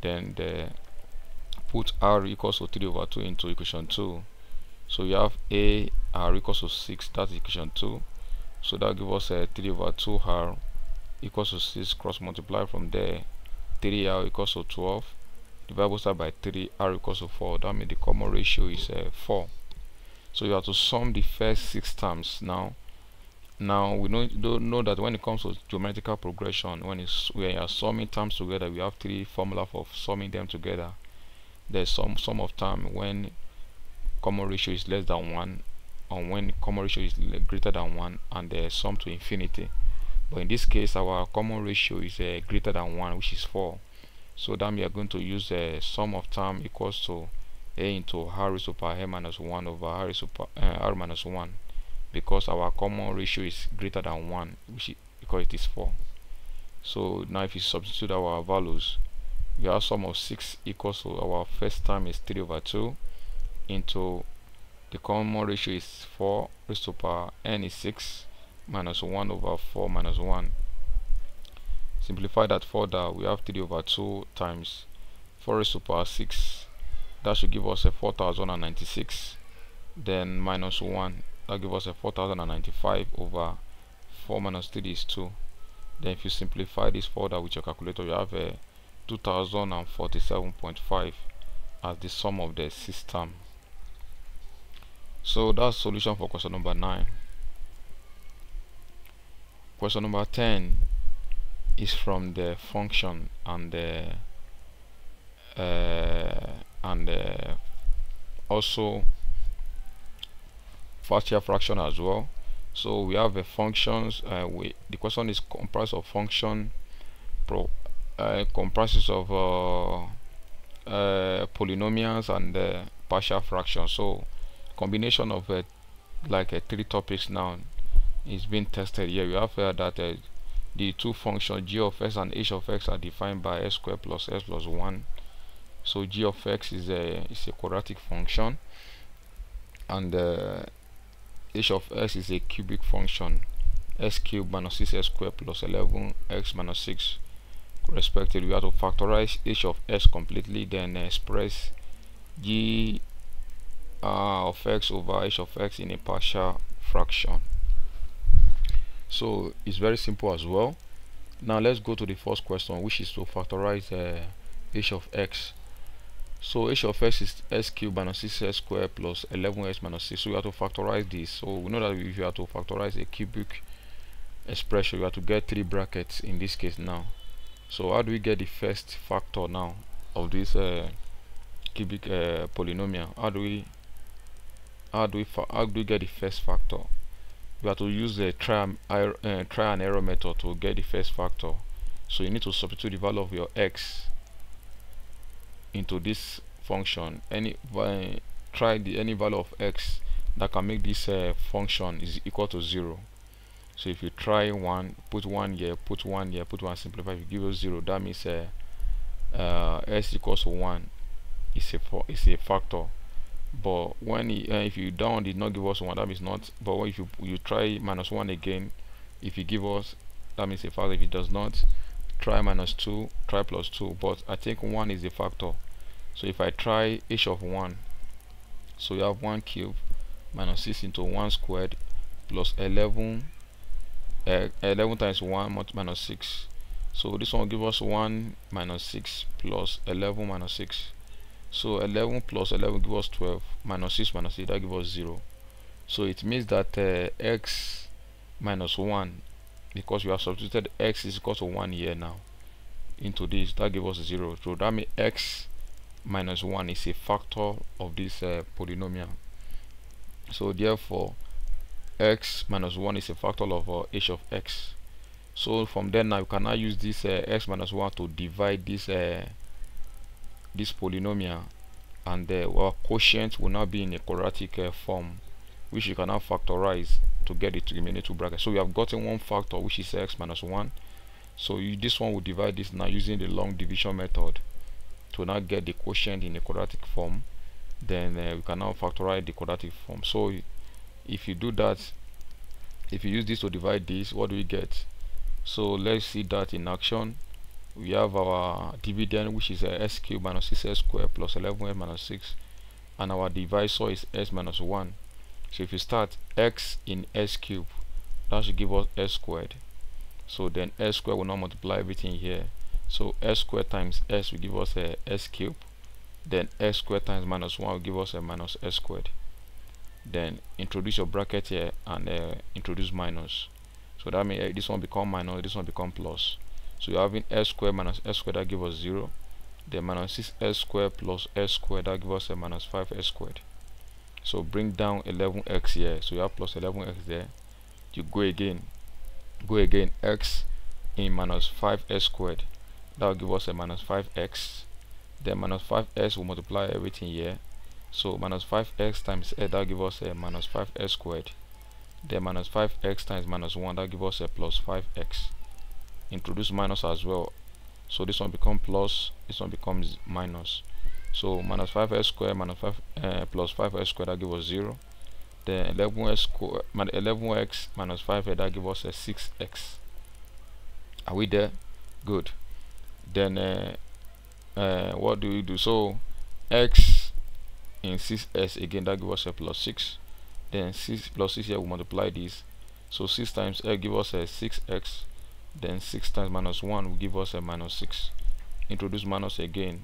Then the put r equals to 3 over 2 into equation 2 so you have a r equals to 6 that's equation 2 so that gives us a uh, 3 over 2 r equals to 6 cross multiply from there 3r equals to 12 divide both by 3 r equals to 4 that means the common ratio is uh, 4 so you have to sum the first six terms now. Now we know, don't know that when it comes to geometrical progression when it's we are summing terms together we have three formula for summing them together. There's some sum of term when common ratio is less than 1 and when common ratio is greater than 1 and the sum to infinity but in this case our common ratio is uh, greater than 1 which is 4 so then we are going to use the uh, sum of term equals to a into r raised to power n minus 1 over r raised to power, uh, r minus 1 because our common ratio is greater than 1 which is because it is 4 so now if you substitute our values we have sum of 6 equals to our first term is 3 over 2 into the common ratio is 4 raised to power n is 6 minus 1 over 4 minus 1 simplify that further we have 3 over 2 times 4 raised to power 6 that should give us a 4096 then minus 1 that gives us a 4095 over 4 minus 3 is 2 then if you simplify this further with your calculator you have a 2047.5 as the sum of the system. So that's solution for question number 9 question number 10 is from the function and the uh, and also partial fraction as well. So we have a functions uh, we the question is comprised of function pro uh, comprises of uh, uh polynomials and partial fractions so combination of like three topics now is being tested here. We have that the two functions g of x and h of x are defined by s squared plus s plus 1 so g of x is a is a quadratic function and uh, h of x is a cubic function. X cubed minus 6x squared plus 11x minus 6 respectively we have to factorize h of x completely then express g uh, of x over h of x in a partial fraction so it's very simple as well. Now let's go to the first question which is to factorize uh, h of x. So h of x is s cubed minus 6s squared plus 11s minus 6 so we have to factorize this. So we know that if you have to factorize a cubic expression you have to get three brackets in this case now. So how do we get the first factor now of this uh, cubic uh, polynomial? How do we how do we how do we get the first factor we have to use the try, uh, try and error method to get the first factor. So you need to substitute the value of your x into this function. Any uh, try the any value of x that can make this uh, function is equal to 0 so if you try 1 put 1 here put 1 here put 1 simplify. If you give us 0 that means uh, uh, s equals 1 is a, is a factor but when he, uh, if you down did not give us one that means not but if you you try minus one again if you give us that means a factor. If it does not try minus 2 try plus 2 but I think 1 is a factor. So if I try h of 1 so you have 1 cube minus 6 into 1 squared plus 11 uh, 11 times 1 minus 6 so this one will give us 1 minus 6 plus 11 minus 6 so 11 plus 11 gives us 12 minus 6 minus 8 that gives us 0 so it means that uh, x minus 1 because we have substituted x is equal to 1 here now. Into this that gives us 0 so that means x minus 1 is a factor of this uh, polynomial. So therefore x minus 1 is a factor of uh, h of x. So from there now you can now use this uh, x minus 1 to divide this uh, this polynomial and uh, our quotient will now be in a quadratic uh, form which you can now factorize to get it to remaining two brackets so we have gotten one factor which is x minus 1 so you, this one will divide this now using the long division method to now get the quotient in a quadratic form. Then uh, we can now factorize the quadratic form. So if you do that if you use this to divide this what do we get? So let's see that in action we have our dividend which is s cube minus 6s squared plus 11s minus 6 and our divisor is s minus 1 so if you start x in s cube that should give us s squared. So then s squared will now multiply everything here. So s squared times s will give us a s cube. Then s squared times minus 1 will give us a minus s squared. Then introduce your bracket here and uh, introduce minus. So that means uh, this one become minus this one become plus so you're having s squared minus s squared that give us 0 then minus 6s squared plus s squared that give us a minus 5s squared. So bring down 11x here. So you have plus 11x there. You go again go again x in minus 5s squared. That will give us a minus 5x then minus 5s will multiply everything here. So minus 5x times a that will give us a minus 5s squared. Then minus 5x times minus 1 that give us a plus 5x introduce minus as well. So this one become plus this one becomes minus. So minus 5s squared minus 5 uh, plus 5s squared that give us 0 then 11x square 11x minus 5 that give us a 6x are we there? Good. Then uh, uh, what do we do? So x in 6s again that give us a plus 6 then 6 plus 6 here we multiply this. So 6 times x give us a 6x then 6 times minus 1 will give us a minus 6 introduce minus again.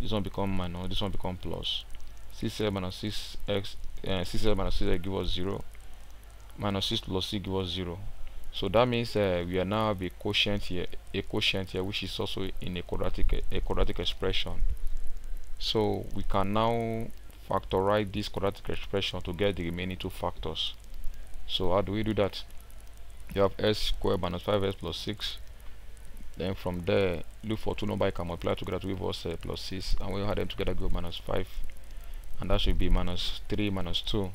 This one become minus this one become plus. 6x minus 6x uh, 6x minus 6x give us 0 minus 6 plus 6 give us 0 so that means uh, we are now have a quotient here a quotient here which is also in a quadratic a quadratic expression. So we can now factorize this quadratic expression to get the remaining two factors. So how do we do that you have s squared minus 5s plus 6 then from there look for two numbers you can multiply together to give us uh, plus 6 and when you add them together give minus 5 and that should be minus 3 minus 2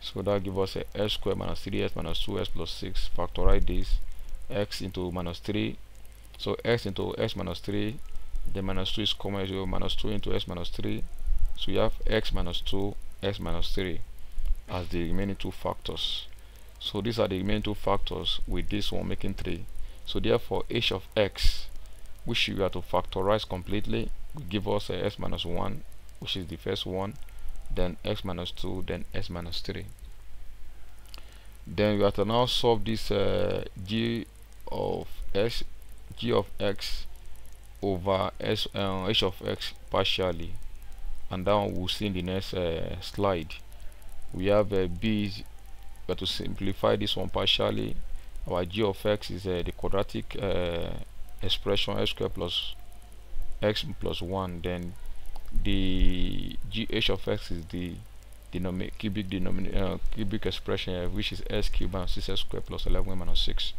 so that give us a s squared minus 3s minus 2s plus 6 factorize this. X into minus 3 so x into x minus 3 then minus 2 is common so minus 2 into x minus 3 so you have x minus 2 x minus 3 as the remaining two factors so these are the remaining two factors with this one making 3 so therefore h of x which we are to factorize completely will give us a s minus 1 which is the first one then x minus 2 then x minus 3 then we have to now solve this uh, g of s g of x over s uh, h of x partially. And that one we'll see in the next uh, slide. We have uh, b but to simplify this one partially our g of x is uh, the quadratic uh, expression x squared plus x plus 1 then the gh of x is the cubic denominator uh, cubic expression uh, which is s cubed minus 6s squared plus 11 minus 6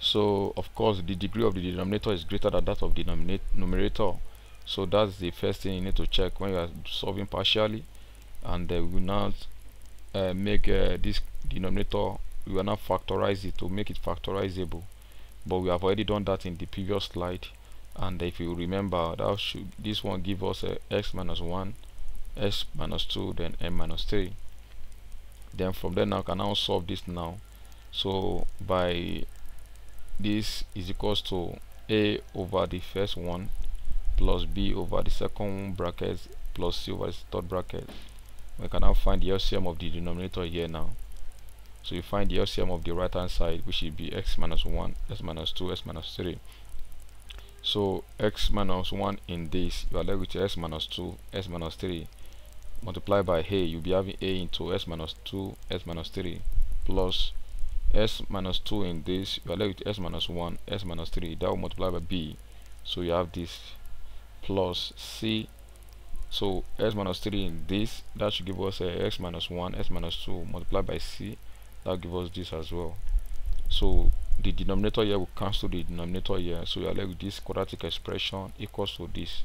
so of course the degree of the denominator is greater than that of the numerator. So that's the first thing you need to check when you are solving partially. And uh, we will now uh, make uh, this denominator we will now factorize it to make it factorizable. But we have already done that in the previous slide. And if you remember that should this one give us a x minus 1 x minus 2 then m minus 3 then from there now I can now solve this now. So by this is equals to a over the first one plus b over the second bracket plus c over the third bracket we can now find the LCM of the denominator here now so you find the LCM of the right hand side which will be x minus 1 x minus 2 x minus 3 so x minus 1 in this you are left with x minus 2 x minus 3 multiply by a you'll be having a into s minus 2 s minus 3 plus s minus 2 in this you are left with s minus 1 s minus 3 that will multiply by b so you have this plus c so x minus 3 in this that should give us a x minus 1 x minus 2 multiplied by c that give us this as well. So the denominator here will cancel the denominator here. So you are left with this quadratic expression equals to this.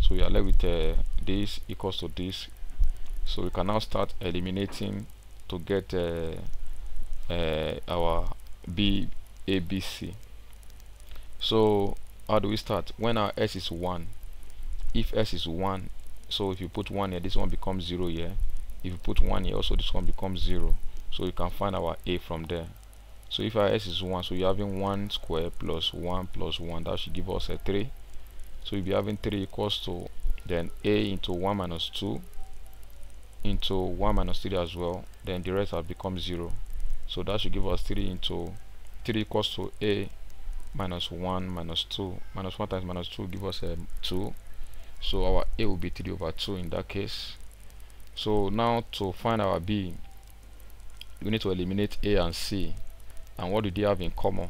So you are left with uh, this equals to this. So we can now start eliminating to get uh, uh, our b a b c. So how do we start? When our s is 1 if s is 1 so if you put 1 here this one becomes 0 here. If you put 1 here also this one becomes 0 so you can find our a from there. So if our s is 1 so you're having 1 square plus 1 plus 1 that should give us a 3 so if you'll be having 3 equals to then a into 1 minus 2 into 1 minus 3 as well then the rest have become 0 so that should give us 3 into 3 equals to a minus 1 minus 2 minus 1 times minus 2 give us a um, 2 so our a will be 3 over 2 in that case. So now to find our b we need to eliminate a and c. And what do they have in common?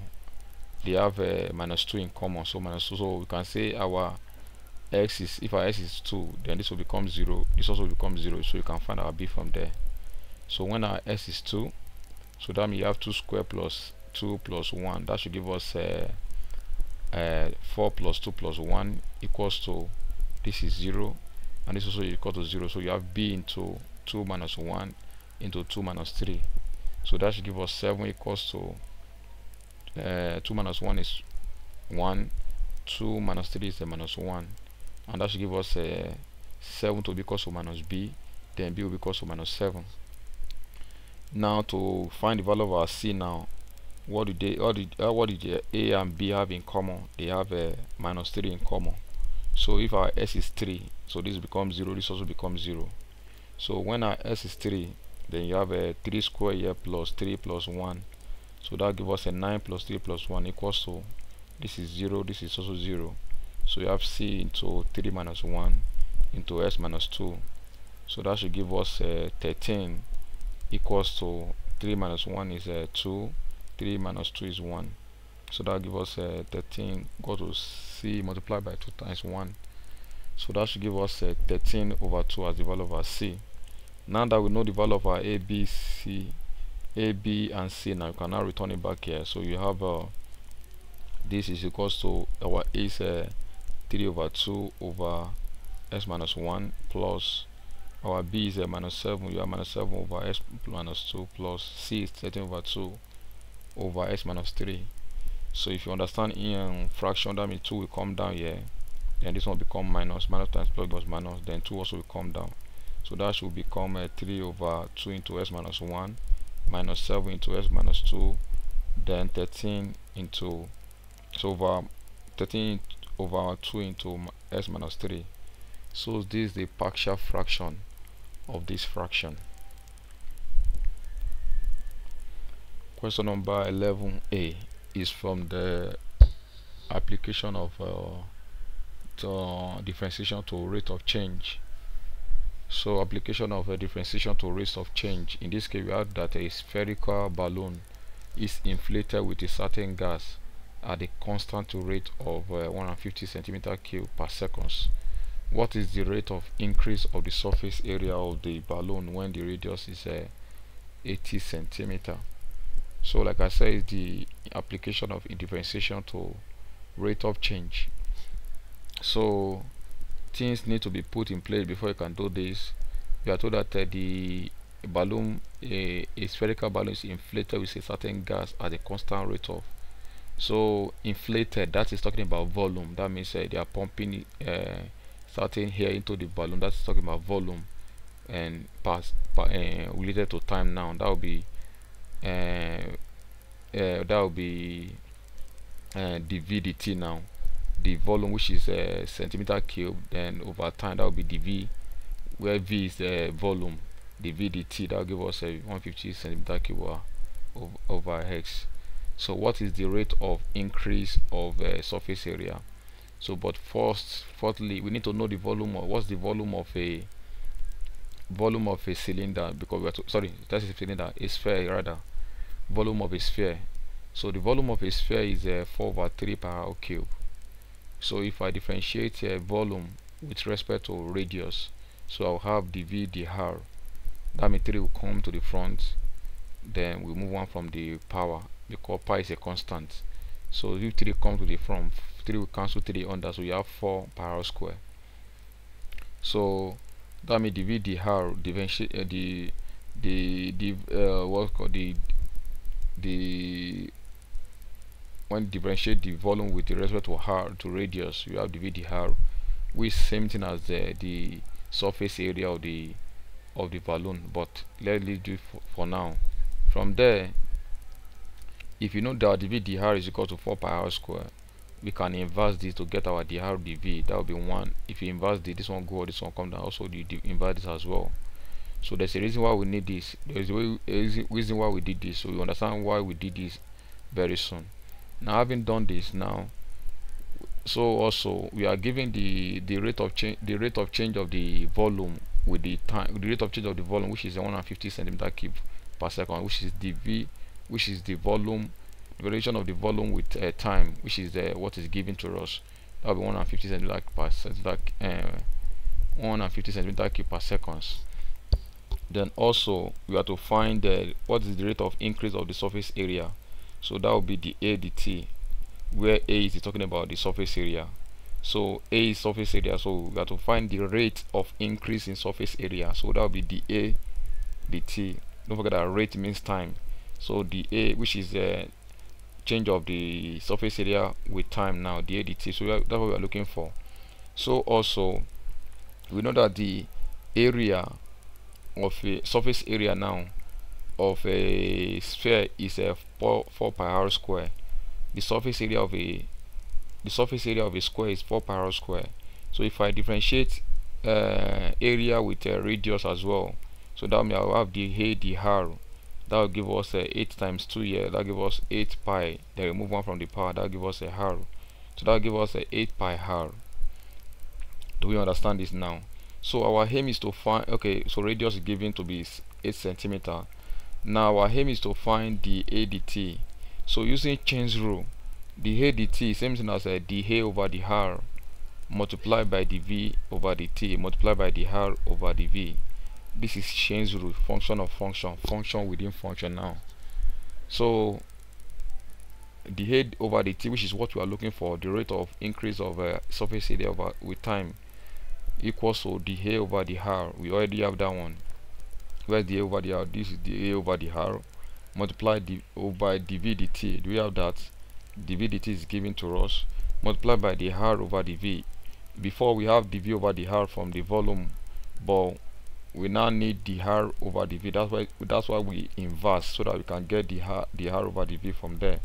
They have a uh, minus 2 in common. So minus 2 so we can say our x is if our x is 2 then this will become 0 this also becomes 0 so you can find our b from there. So when our s is 2 so that means you have 2 square plus 2 plus 1 that should give us uh, uh, 4 plus 2 plus 1 equals to this is 0 and this also equal to 0 so you have b into 2 minus 1 into 2 minus 3 so that should give us 7 equals to uh, 2 minus 1 is 1 2 minus 3 is a minus 1 and that should give us uh, 7 to be equal to minus b then b will be equal to minus 7 now to find the value of our c now what do they what did uh, what did a and b have in common? They have a uh, minus 3 in common so if our s is 3 so this becomes 0 this also becomes 0 so when our s is 3 then you have a 3 square here plus 3 plus 1 so that gives us a 9 plus 3 plus 1 equals to this is 0 this is also 0 so you have c into 3 minus 1 into s minus 2 so that should give us uh, 13 equals to 3 minus 1 is uh, 2 3 minus 2 is 1 so that gives us uh, 13 go to c multiplied by 2 times 1 so that should give us uh, 13 over 2 as the value of our c. Now that we know the value of our a b c a b and c now you can now return it back here. So you have uh, this is equals to our a is uh, 3 over 2 over s minus 1 plus our b is a minus 7 you have minus 7 over s minus 2 plus c is 13 over 2 over s minus 3 so if you understand in fraction that means 2 will come down here. Then this one will become minus minus times plus plus minus then 2 also will come down. So that should become uh, 3 over 2 into s minus 1 minus 7 into s minus 2 then 13 into so over 13 over 2 into s minus 3 so this is the partial fraction of this fraction. Question number 11a is from the application of uh, to differentiation to rate of change. So application of a differentiation to rate of change. In this case we have that a spherical balloon is inflated with a certain gas at a constant rate of uh, 150 centimeter cube per seconds. What is the rate of increase of the surface area of the balloon when the radius is uh, 80 centimeter so like I said the application of differentiation to rate of change. So things need to be put in place before you can do this. You are told that uh, the balloon a, a spherical balloon is inflated with a certain gas at a constant rate of so inflated that is talking about volume. That means uh, they are pumping uh, certain air into the balloon. That's talking about volume and pass uh, related to time now. That will be uh, that will be uh, the VDT now. The volume which is a centimeter cube then over time that will be dV where V is the volume the VDT that will give us a 150 centimeter cube over, over X. So what is the rate of increase of uh, surface area? So but first fourthly we need to know the volume of what's the volume of a volume of a cylinder because we are sorry that's a cylinder a sphere rather volume of a sphere. So the volume of a sphere is uh, 4 over 3 per r cube. So if I differentiate a uh, volume with respect to radius so I'll have dv dr that means 3 will come to the front then we move on from the power because pi is a constant. So if 3 comes to the front 3 will cancel 3 under so you have 4 pi r square. So that means dv dr differentiate uh, the the the uh, what's called the the when differentiate the volume with respect to r to radius you have dv dr which same thing as the, the surface area of the of the balloon. But let's leave it for, for now. From there if you know that dv dr is equal to 4 pi r square we can inverse this to get our dr dv that will be 1 if you inverse this this one go this one come down. Also you invert this as well so there's a reason why we need this. There's a reason why we did this. So you understand why we did this very soon. Now having done this now so also we are giving the the rate of change the rate of change of the volume with the time the rate of change of the volume which is 150 centimeter cube per second which is the v which is the volume the variation of the volume with uh, time which is uh, what is given to us. That will be 150 centimeter per centimeter uh, 150 centimeter cube per seconds then also we have to find uh, what is the rate of increase of the surface area. So that will be the a dt where a is talking about the surface area. So a is surface area so we have to find the rate of increase in surface area. So that will be the a dt don't forget that rate means time. So the a which is the change of the surface area with time now the a dt so that's what we are looking for. So also we know that the area of a surface area now of a sphere is a 4, 4 pi r square. The surface area of a the surface area of a square is 4 pi r square. So if I differentiate uh, area with a radius as well so that means I'll have the a the r. That will give us uh, 8 times 2 here. That give us 8 pi. Then remove one from the power. That give us a r. So that give us a 8 pi r. Do we understand this now so our aim is to find okay so radius is given to be 8 centimeter. Now our aim is to find the ADT so using chains rule the ADT same thing as a dA over the R multiplied by the V over the T multiplied by the R over the V. This is chains rule function of function function within function now. So the head over the t which is what we are looking for the rate of increase of uh, surface area over with time equals to the a over the r. We already have that one. Where's the a over the r? This is the a over the r. Multiply the over dv dt do we have that? Dv dt is given to us. Multiplied by the r over the v. Before we have dv over the r from the volume but we now need the r over the v. That's why that's why we inverse so that we can get the r the r over the v from there.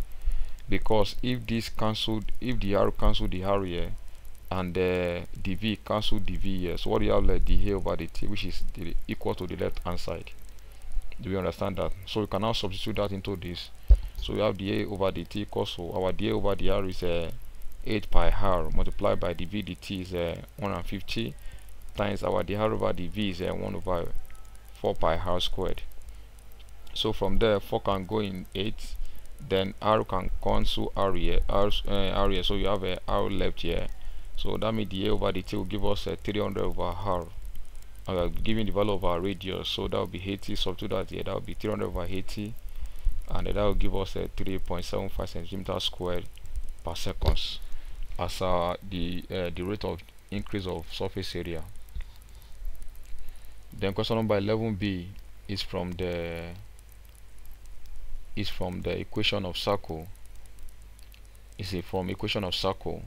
Because if this cancelled if the r cancel the r here and uh, dv cancel dv here so what do you have like the a over the t which is the, equal to the left hand side? Do you understand that? So we can now substitute that into this. So we have the a over dt t equals our d over the r is uh, 8 pi r multiplied by dv dt is uh, 150 times our dr over dv is uh, 1 over 4 pi r squared. So from there 4 can go in 8 then r can cancel r here r, uh, r here. So you have a r left here so that means the a over the t will give us a 300 over r uh, giving the value of our radius. So that will be 80 substitute that here that will be 300 over 80 and that will give us a 3.75 centimeter squared per seconds as uh, the uh, the rate of increase of surface area. Then question number 11b is from the is from the equation of circle. Is from equation of circle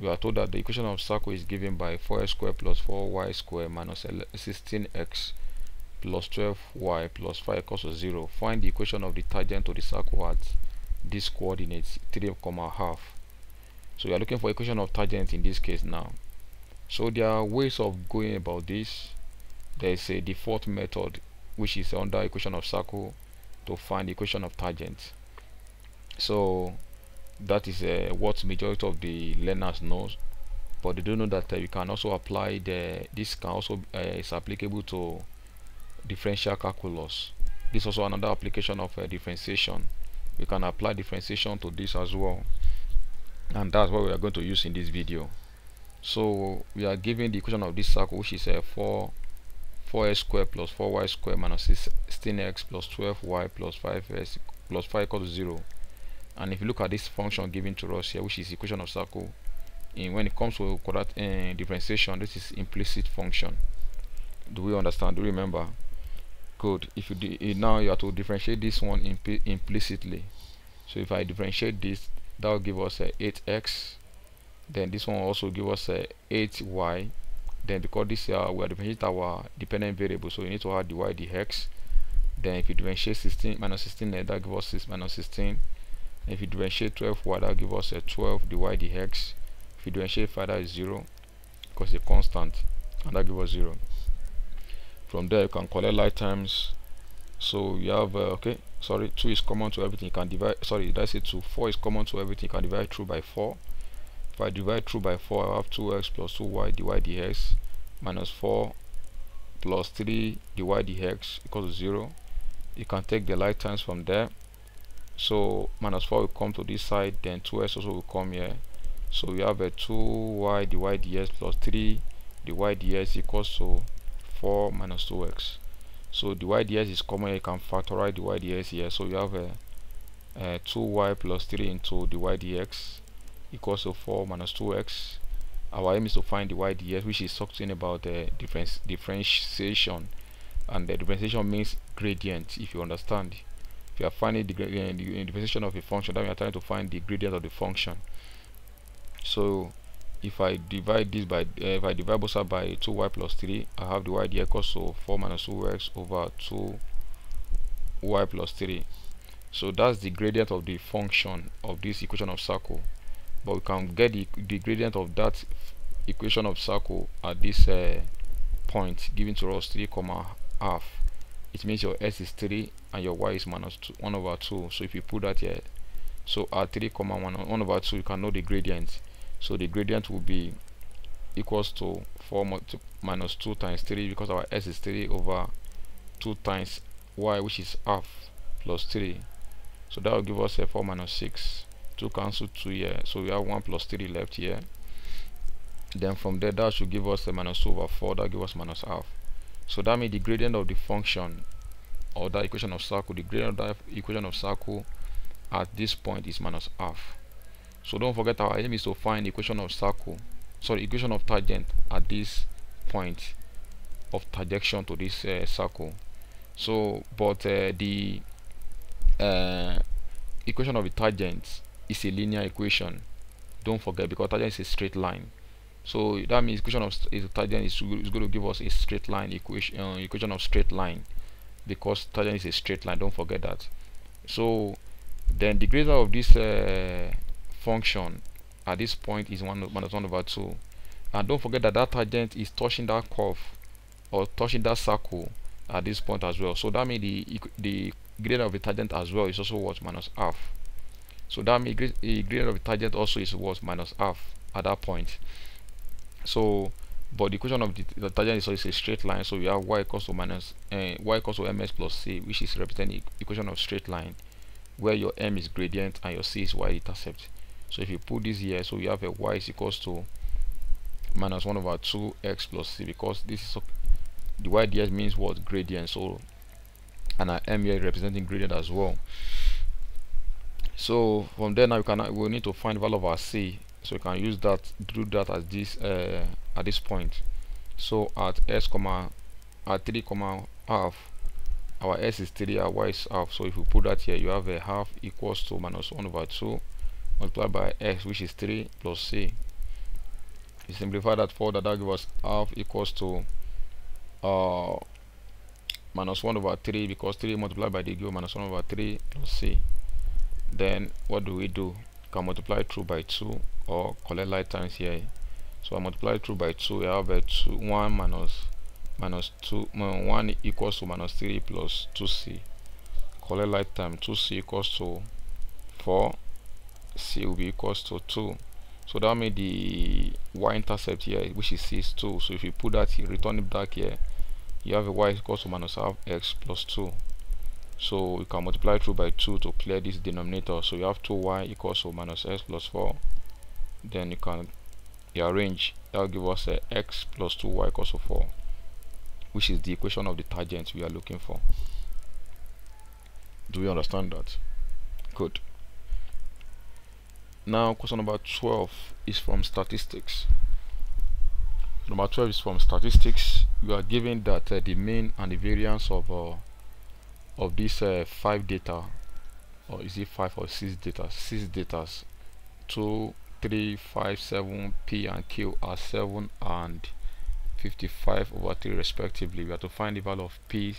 we are told that the equation of circle is given by 4x squared plus 4y squared minus 16x plus 12y plus 5 equals to 0 find the equation of the tangent to the circle at this coordinates 3 comma half. So we are looking for equation of tangent in this case now. So there are ways of going about this. There is a default method which is under equation of circle to find equation of tangent. So that is uh, what majority of the learners knows. But they don't know that uh, you can also apply the this can also uh, is applicable to differential calculus. This is also another application of uh, differentiation. We can apply differentiation to this as well. And that's what we are going to use in this video. So we are given the equation of this circle which is uh, 4 4x squared plus 4y squared minus 16x plus 12y plus 5s plus 5 equals to 0 and if you look at this function given to us here which is equation of circle in when it comes to quadratic uh, differentiation this is implicit function. Do we understand? Do you remember? Good. If you now you have to differentiate this one implicitly. So if I differentiate this that will give us a 8x then this one also give us a 8y then because this uh, we are differentiating our dependent variable so we need to add the y the x. Then if you differentiate 16 minus 16 that gives us 6 minus 16 if you differentiate 12 y that gives us a 12 the y the x. If you differentiate 5 that is 0 because it's a constant and that gives us 0 from there you can collect like terms so you have uh, okay sorry 2 is common to everything. You can divide sorry did I say 2 4 is common to everything. You can divide through by 4 if I divide through by 4 I have 2x plus 2y dy dx minus 4 plus 3 dy dx equals to 0 you can take the like terms from there so minus 4 will come to this side then 2x also will come here. So we have a 2y dy dx plus 3 dy dx equals to 4 minus 2x so dy dx is common you can factorize dy dx here. So you have a, a 2y plus 3 into dy dx equals to 4 minus 2x our aim is to find dy dx which is talking about the difference differentiation. And the differentiation means gradient if you understand you are finding the, uh, the differentiation of a function then we are trying to find the gradient of the function. So if I divide this by uh, if I divide both sides by 2y plus 3 I have the y equals to 4 minus 2x over 2y plus 3 so that's the gradient of the function of this equation of circle. But we can get the, the gradient of that equation of circle at this uh, point given to us 3 comma half it means your s is 3 and your y is minus two, 1 over 2 so if you put that here so at 3 comma 1, 1 over 2 you can know the gradient. So the gradient will be equals to 4 minus 2 times 3 because our s is 3 over 2 times y which is half plus 3 so that will give us a 4 minus 6 2 cancel 2 here. So we have 1 plus 3 left here. Then from there that should give us a minus 2 over 4 that give us minus half so that means the gradient of the function or that equation of circle the gradient of that equation of circle at this point is minus half. So don't forget our aim is to find equation of circle sorry equation of tangent at this point of tangential to this uh, circle. So but uh, the uh, equation of the tangent is a linear equation. Don't forget because tangent is a straight line so that means equation of is tangent is, is going to give us a straight line equation uh, equation of straight line. Because tangent is a straight line don't forget that. So then the gradient of this uh, function at this point is 1 minus 1 over 2 and don't forget that that tangent is touching that curve or touching that circle at this point as well. So that means the the gradient of the tangent as well is also what minus half. So that means the gradient of the tangent also is what minus half at that point so but the equation of the, the tangent is always a straight line. So we have y equals to minus uh, y equals to ms plus c which is representing the equation of straight line where your m is gradient and your c is y-intercept so if you put this here so you have a y is equals to minus 1 over 2 x plus c because this is the y ds means what? Gradient. So and our m here representing gradient as well. So from there now we can we need to find value of our c so we can use that do that as this uh, at this point. So at s comma at 3 comma half our s is 3 our y is half. So if we put that here you have a half equals to minus 1 over 2 multiplied by x which is 3 plus c. You simplify that further that gives us half equals to uh, minus 1 over 3 because 3 multiplied by the give minus 1 over 3 plus c. Then what do we do? you can multiply through by 2 or collect like terms here. So I multiply through by 2 I have a 2 1 minus minus 2 mm, 1 equals to minus 3 plus 2c collect like time 2c equals to 4 c will be equals to 2 so that means the y-intercept here which is c is 2 so if you put that here return it back here you have a y equals to minus half x plus 2 so you can multiply through by 2 to clear this denominator. So you have 2y equals to minus x plus 4 then you can rearrange. That will give us a x plus 2y equals to 4 which is the equation of the tangent we are looking for. Do you understand that? Good. Now question number 12 is from statistics. Number 12 is from statistics. You are given that uh, the mean and the variance of uh, of these uh, five data or is it five or six data? Six data. 2 3 5 7 p and q are 7 and 55 over 3 respectively. We have to find the value of p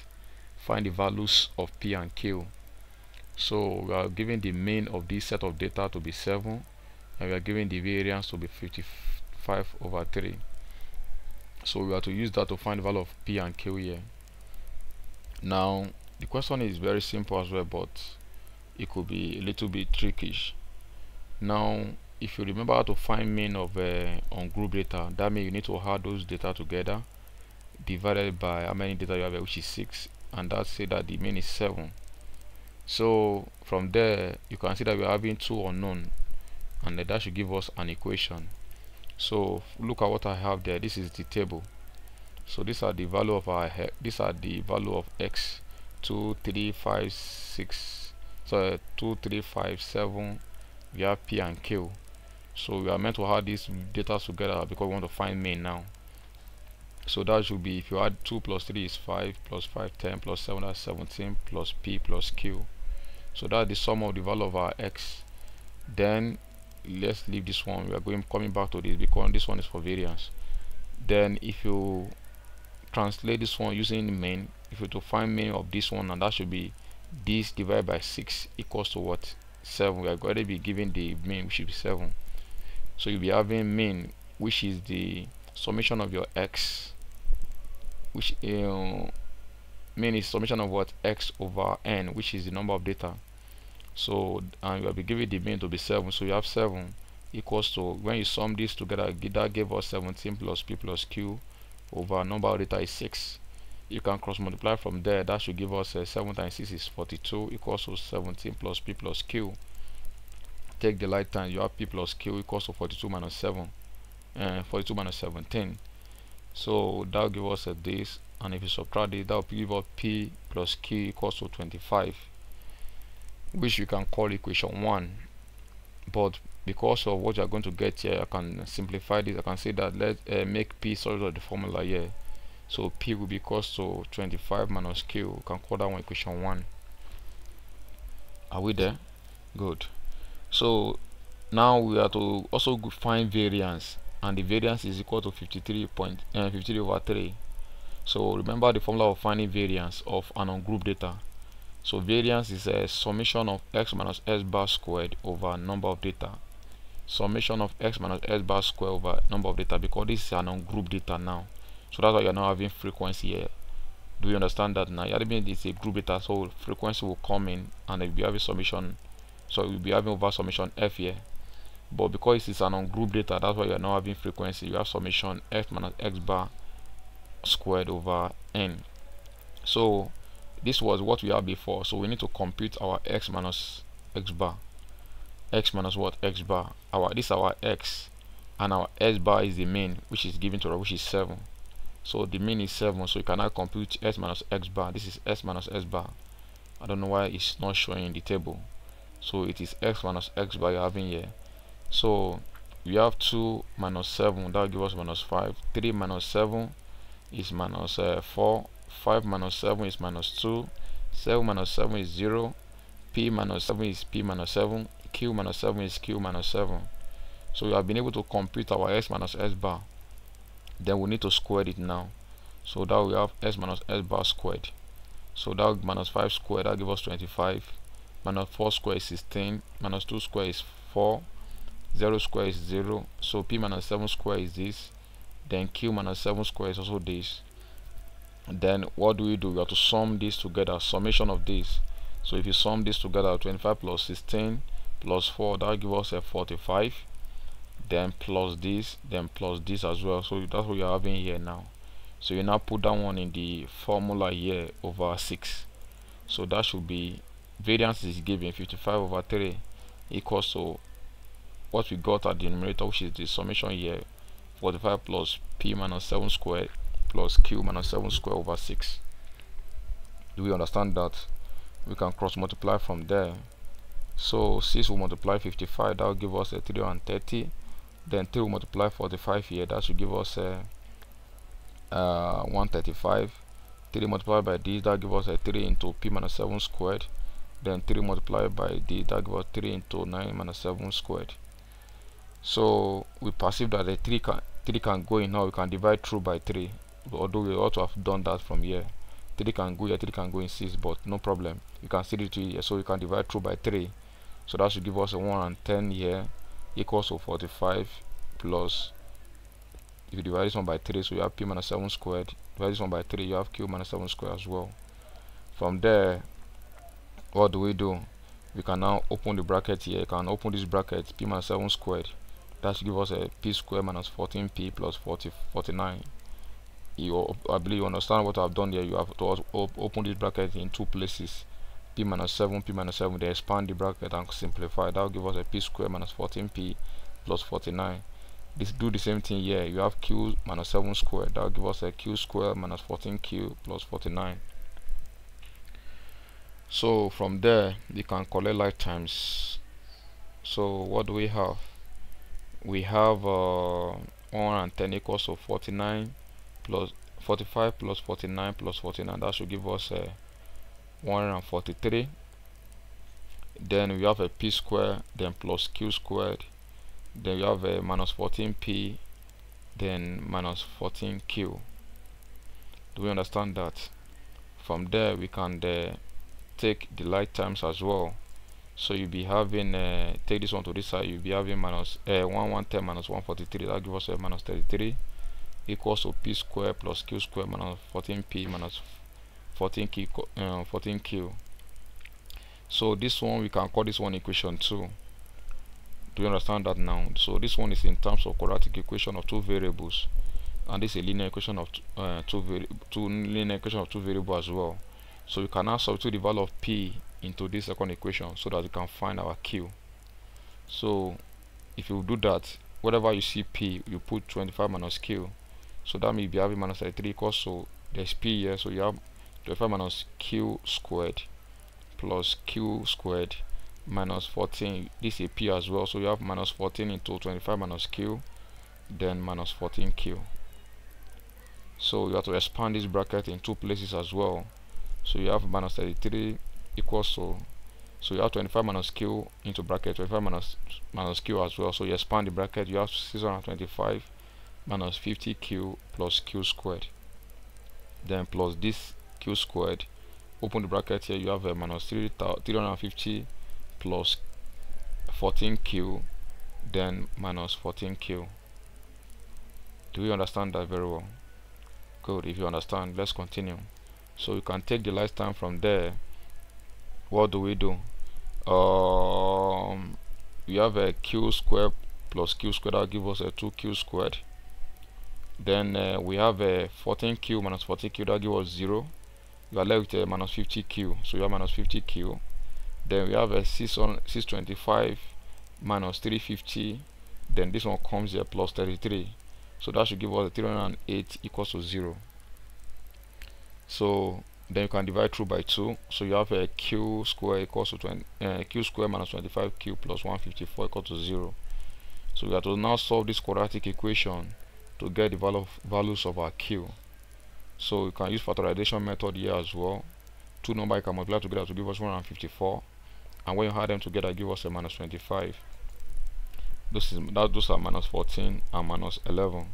find the values of p and q. So we are given the mean of this set of data to be 7 and we are given the variance to be 55 over 3 so we have to use that to find the value of p and q here. Now the question is very simple as well but it could be a little bit trickish. Now if you remember how to find mean of uh, ungrouped data that means you need to add those data together divided by how many data you have which is 6 and that say that the mean is 7 so from there you can see that we're having two unknown and that should give us an equation. So look at what I have there. This is the table. So these are the value of our these are the value of x 2 3 5 6 so 2 3 5 7 we have p and q oh. so we are meant to add these data together because we want to find mean now. So that should be if you add 2 plus 3 is 5 plus 5 10 plus 7 that's 17 plus p plus q. So that's the sum of the value of our x. Then let's leave this one. We are going coming back to this because this one is for variance. Then if you translate this one using main if you to find mean of this one and that should be this divided by 6 equals to what? 7 we are going to be given the mean which should be 7 so you'll be having mean which is the summation of your x which uh, mean is summation of what? X over n which is the number of data. So and will be given the mean to be 7 so you have 7 equals to when you sum this together that gave us 17 plus p plus q over number of data is 6 you can cross multiply from there that should give us uh, 7 times 6 is 42 equals to 17 plus p plus q. Take the light time you have p plus q equals to 42 minus 7 and uh, 42 minus 17 so that will give us a this and if you subtract it that will give us p plus q equals to 25 which you can call equation 1 but because of what you are going to get here I can simplify this. I can say that let uh, make p of the formula here so p will be equal to 25 minus q. We can call that one equation 1 are we there? Good. So now we are to also find variance. And the variance is equal to 53 point uh, 53 over 3 so remember the formula of finding variance of an ungrouped data. So variance is a summation of x minus s bar squared over number of data. Summation of x minus s bar squared over number of data because this is an ungrouped data now so that's why you're now having frequency here. Do you understand that now? You're mean it's a group data so frequency will come in and you'll be having summation so you'll be having over summation f here. But because it's an ungroup data that's why you're now having frequency. You have summation f minus x bar squared over n. So this was what we had before. So we need to compute our x minus x bar. X minus what? X bar. Our this is our x and our s bar is the mean which is given to us which is 7 so the mean is 7 so you cannot compute s minus x bar. This is s minus s bar. I don't know why it's not showing in the table. So it is x minus x bar you're having here. So we have 2 minus 7 that will give us minus 5 3 minus 7 is minus, uh, 4 5 minus 7 is minus 2 7 minus 7 is 0 p minus 7 is p minus 7 q minus 7 is q minus 7 so we have been able to compute our s minus s bar then we need to square it now. So that we have s minus s bar squared. So that minus 5 squared that gives us 25 minus 4 squared is 16 minus 2 squared is 4 0 squared is 0 so p minus 7 squared is this. Then q minus 7 squared is also this. Then what do we do? We have to sum this together. Summation of this. So if you sum this together 25 plus 16 plus 4 that gives us a 45 then plus this then plus this as well. So that's what you're having here now. So you now put that one in the formula here over 6 so that should be variance is given 55 over 3 equals to what we got at the numerator which is the summation here 45 plus p minus 7 squared plus q minus 7 squared over 6 do we understand that? We can cross multiply from there. So 6 will multiply 55 that will give us a 330 then 3 will multiply 45 here. That should give us a uh, uh 135 3 multiplied by this that give us a 3 into p minus 7 squared. Then 3 multiplied by d that give us 3 into 9 minus 7 squared. So we perceive that the 3 can 3 can go in now we can divide through by 3 although we ought to have done that from here. 3 can go here 3 can go in 6 but no problem. You can see it here so we can divide through by 3 so that should give us uh, a 110 here equals to 45 plus if you divide this one by 3 so you have p minus 7 squared. Divide this one by 3 you have q minus 7 squared as well. From there what do we do? We can now open the bracket here. You can open this bracket p minus 7 squared. That should give us a p squared minus 14p plus 40 49 you I believe you understand what I've done here. You have to open this bracket in two places p minus 7 p minus 7 they expand the bracket and simplify. That will give us a p squared minus 14p plus 49 this do the same thing here. You have q minus 7 squared. That will give us a q squared minus 14q plus 49 so from there you can collect like terms so what do we have? We have uh, 110 equals to 49 plus 45 plus 49 plus 49 that should give us uh, 143 then we have a p square then plus q squared then we have a minus 14p then minus 14q do we understand that? From there we can uh, take the like terms as well. So you'll be having uh, take this one to this side you'll be having minus uh, 1 110 minus 143 that gives us a minus 33 equals to p square plus q square minus 14p minus 14q uh, 14q so this one we can call this one equation 2 do you understand that now? So this one is in terms of quadratic equation of two variables. And this is a linear equation of uh, two, two linear equation of two variables as well. So we can now substitute the value of p into this second equation so that we can find our q. So if you do that whatever you see p you put 25 minus q. So that you be having minus 33 equals to there's p here so you have 25 minus q squared plus q squared minus 14 this is a p as well so you have minus 14 into 25 minus q then minus 14q so you have to expand this bracket in two places as well. So you have minus 33 equals to so you have 25 minus q into bracket 25 minus minus q as well. So you expand the bracket you have 625 minus 50q plus q squared. Then plus this q squared open the bracket here you have a minus 350 plus 14q then minus 14q do you understand that very well? Good if you understand let's continue. So you can take the lifetime from there. What do we do? Um we have a q squared plus q squared that give us a 2q squared then uh, we have a 14q minus 14q that give us 0 you are left with a minus 50q so you have minus 50q then we have a 6 on 625 minus 350 then this one comes here plus 33 so that should give us a 308 equals to 0 so then you can divide through by 2 so you have a q square equals to 20 uh, q square minus 25q plus 154 equals to 0 so we have to now solve this quadratic equation to get the value of values of our q so you can use factorization method here as well. Two numbers you can multiply together to give us 154 and when you add them together give us a minus 25 this is that those are minus 14 and minus 11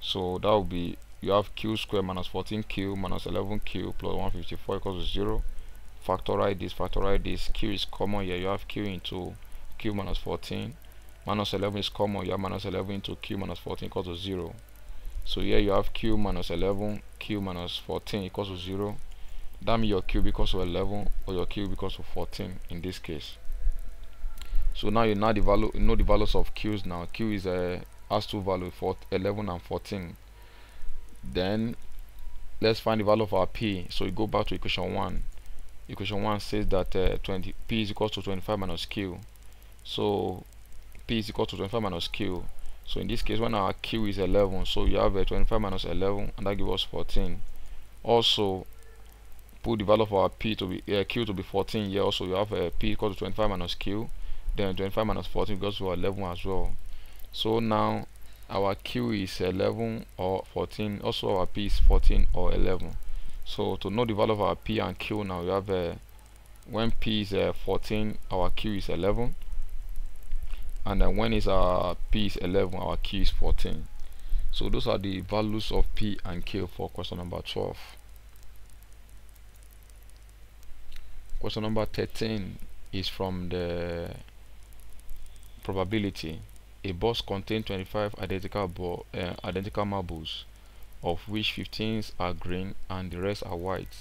so that will be you have q square minus 14q minus 11q plus 154 equals to 0 factorize this factorize this. Q is common here. You have q into q minus 14 minus 11 is common you have minus 11 into q minus 14 equals to 0 so here you have q minus 11 q minus 14 equals to 0 that means your q equals to 11 or your q equals to 14 in this case. So now you know the value you know the values of q's now. Q is a uh, has two values for 11 and 14 then let's find the value of our p. So we go back to equation 1 equation 1 says that uh, 20 p is equal to 25 minus q. So p is equal to 25 minus q so in this case when our q is 11 so you have a uh, 25 minus 11 and that gives us 14 also put the value of our p to be uh, q to be 14 here also you have a uh, equal to 25 minus q then 25 minus 14 goes to 11 as well. So now our q is 11 or 14 also our p is 14 or 11 so to know the value of our p and q now we have a when p is uh, 14 our q is 11 and then when is our p is 11 our q is 14 so those are the values of p and q for question number 12 question number 13 is from the probability. A box contains 25 identical uh, identical marbles of which 15 are green and the rest are white.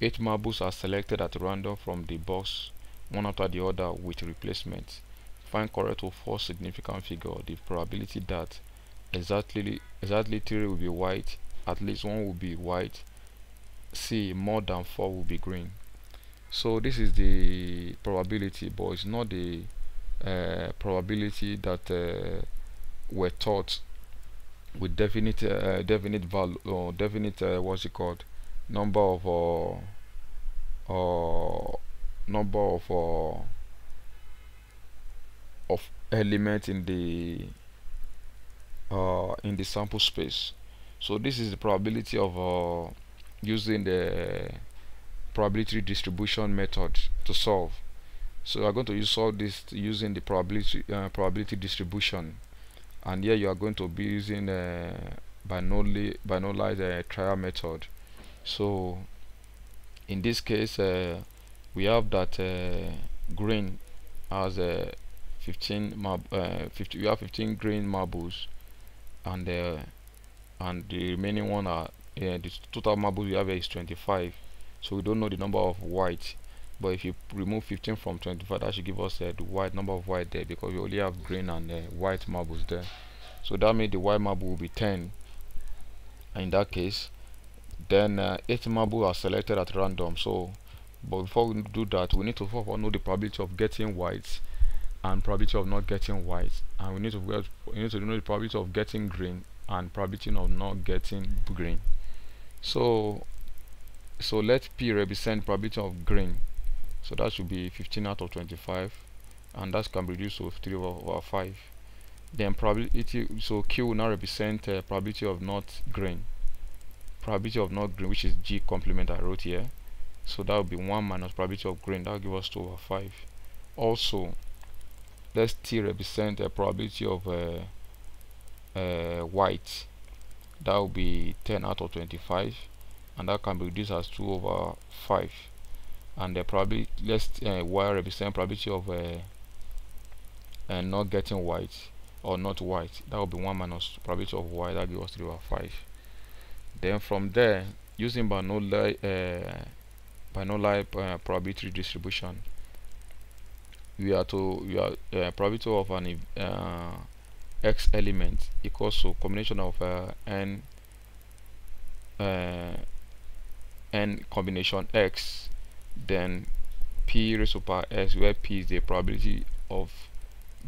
8 marbles are selected at random from the box one after the other with replacement find correct or false significant figure. The probability that exactly exactly 3 will be white at least one will be white c more than 4 will be green. So this is the probability but it's not the uh, probability that uh, were taught with definite uh, definite value or definite what's it called? Number of uh, number of of element in the uh, in the sample space. So this is the probability of uh, using the probability distribution method to solve. So we're going to use solve this using the probability uh, probability distribution. And here you are going to be using uh, binary binary uh, trial method. So in this case uh, we have that uh, green has a 15 marb uh, 50 we have 15 green marbles and uh, and the remaining one are the total marbles we have is 25 so we don't know the number of white but if you remove 15 from 25 that should give us uh, the white number of white there because we only have green and uh, white marbles there. So that means the white marble will be 10 and in that case. Then uh, 8 marbles are selected at random. So but before we do that we need to know the probability of getting white and probability of not getting white and we need to get, we need to know the probability of getting green and probability of not getting green. So so let p represent probability of green. So that should be 15 out of 25 and that can be reduced to 3 over 5 then probability so q will now represent uh, probability of not green. Probability of not green which is g complement I wrote here. So that will be 1 minus probability of green that will give us 2 over 5 also let's t represent the probability of uh, uh, white that will be 10 out of 25 and that can be reduced as 2 over 5 and the probability let's uh, y represent probability of uh, uh, not getting white or not white that will be 1 minus probability of y that gives us 3 over 5 then from there using Bernoulli uh, Bernoulli uh, probability distribution we are to we are uh, probability of an uh, x element equals to combination of uh, n uh, n combination x then p raised to power s where p is the probability of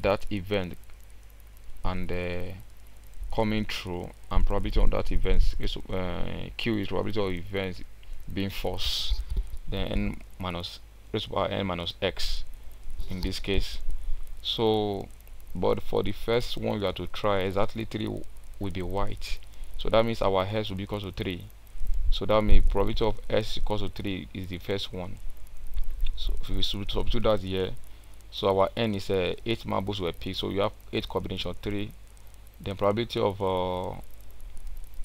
that event and uh, coming true and probability of that event is uh, q is probability of events being false then n minus raised to power n minus x in this case. So but for the first one we have to try exactly 3 will be white. So that means our s will be equal to 3 so that means probability of s equals to 3 is the first one. So if we substitute that here so our n is uh, 8 marbles were picked so you have 8 combination 3 then probability of uh,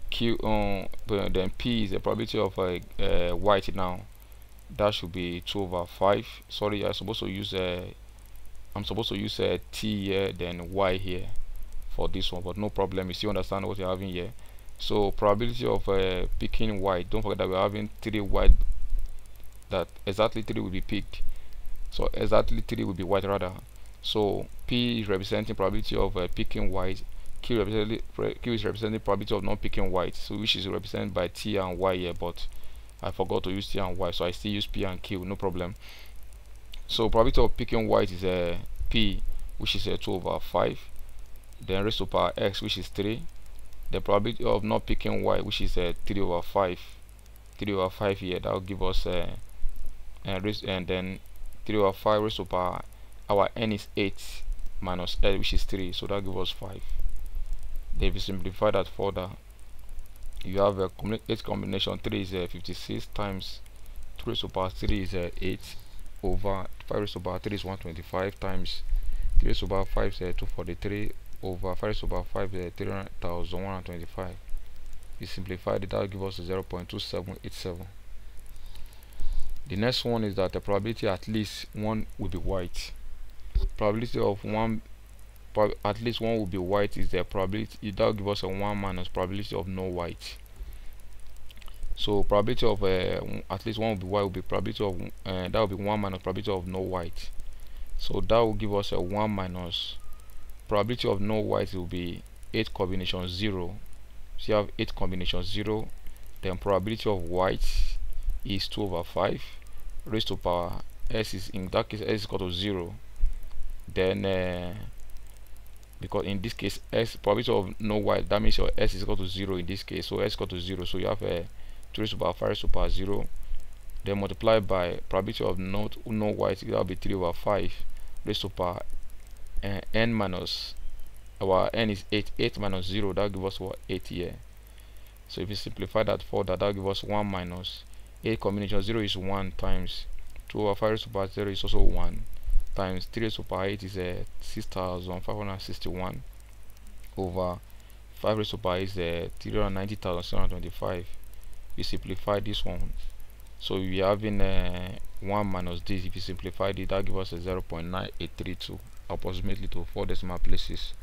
q um, then p is the probability of uh, uh, white now that should be 2 over 5 sorry i'm supposed to use a i'm supposed to use a uh, here then y here for this one but no problem. You still understand what you're having here. So probability of uh, picking white don't forget that we're having three white that exactly three will be picked so exactly three will be white rather. So p is representing probability of uh, picking white q, q is representing probability of not picking white so which is represented by t and y here but I forgot to use T and Y so I still use P and Q no problem. So probability of picking white is a uh, P which is a uh, 2 over 5 then raised to power X which is 3 the probability of not picking white which is a uh, 3 over 5 3 over 5 here that will give us a uh, and, raise, and then 3 over 5 raised to power our n is 8 minus l which is 3 so that gives us 5 then if you simplify that further you have a 8 combination 3 is uh, 56 times 3 raised to power 3 is uh, 8 over 5 raised to power 3 is 125 times 3 raised to power 5 is uh, 243 over 5 raised to power 5 is uh, 3125 we simplify that will give us 0 0.2787 the next one is that the probability at least one will be white. Probability of one at least one will be white is the probability that will give us a 1 minus probability of no white. So probability of uh, at least one will be white will be probability of uh, that will be 1 minus probability of no white. So that will give us a 1 minus probability of no white will be 8 combination 0 so you have 8 combination 0 then probability of white is 2 over 5 raised to power s is in that case s is equal to 0 then uh, because in this case s probability of no white that means your s is equal to 0 in this case. So s equal to 0 so you have a 2 raised to power 5 raised to power 0 then multiply by probability of not no white that will be 3 over 5 raised to power uh, n minus our n is 8 8 minus 0 that give us what? 8 here. So if you simplify that further that that give us 1 minus 8 combination 0 is 1 times 2 over 5 raised to power 0 is also 1 times 3 raised to power 8 is uh, 6561 over 5 raised to power is uh, 390,725 we simplify this one so we are having uh, 1 minus this if you simplify it that gives us a 0 0.9832 approximately to 4 decimal places.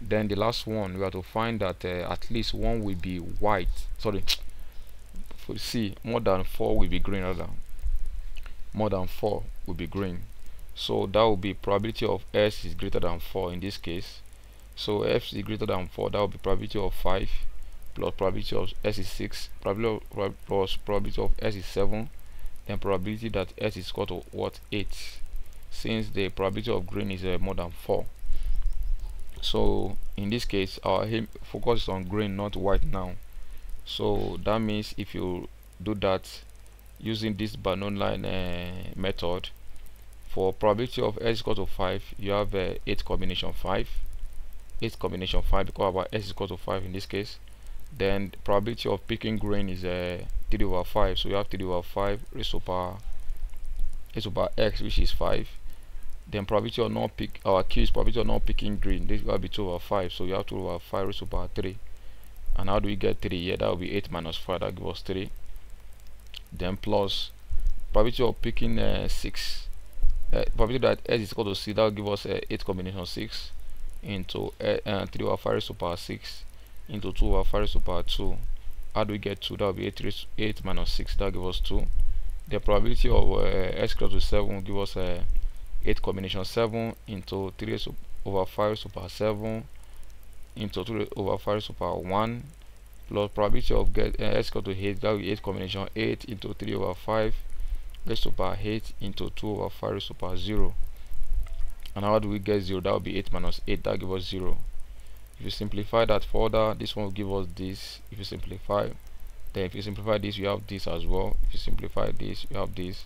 Then the last one we have to find that uh, at least one will be white sorry for C more than 4 will be green rather more than 4 will be green so that will be probability of S is greater than 4 in this case. So F is greater than 4 that will be probability of 5 plus probability of S is 6 probability of, plus probability of S is 7 then probability that S is equal to what 8 since the probability of green is uh, more than 4 so in this case our focus is on green not white now. So that means if you do that using this Bernoulli uh, method for probability of s equal to 5 you have uh, 8 combination 5 8 combination 5 because our s is equal to 5 in this case. Then the probability of picking green is uh, 3 over 5 so you have 3 over 5 raised to power raised to power x which is 5 then probability of not pick our key is probability of not picking green this will be 2 over 5 so you have 2 over 5 raised to power 3 and how do we get 3 yeah that will be 8 minus 5 that gives us 3 then plus probability of picking uh, 6 uh, probability that s is equal to c that will give us uh, 8 combination 6 into uh, uh 3 over 5 raised to power 6 into 2 over 5 raised to power 2 how do we get 2 that will be 8, 8 minus 6 that gives us 2 the probability of uh, s equal to 7 will give us uh, 8 combination 7 into 3 over 5 to power 7 into 2 over 5 to power 1 plus probability of get uh, s equal to 8 that will be 8 combination 8 into 3 over 5 to power 8 into 2 over 5 raised power 0 and how do we get 0 that will be 8 minus 8 that gives us 0 if you simplify that further this one will give us this. If you simplify then if you simplify this you have this as well. If you simplify this you have this.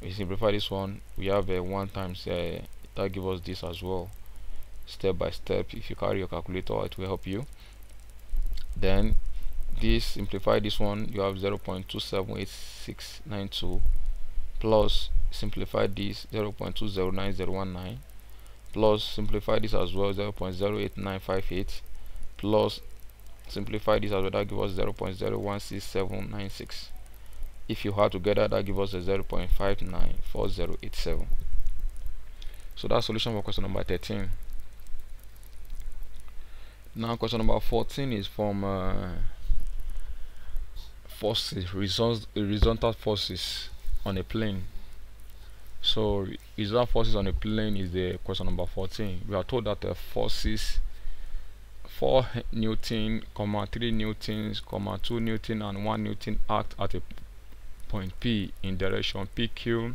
If you simplify this one we have a uh, 1 times uh, that give us this as well. Step by step if you carry your calculator it will help you. Then this simplify this one you have 0 0.278692 plus simplify this 0 0.209019 plus simplify this as well 0 0.08958 plus simplify this as well that gives us 0 0.016796 if you add together that gives us a 0.594087 so that's solution for question number 13 now question number 14 is from uh, forces horizontal forces on a plane. So horizontal forces on a plane is the question number 14 we are told that the forces 4 newton comma 3 newtons comma 2 newton and 1 newton act at a point P in direction PQ,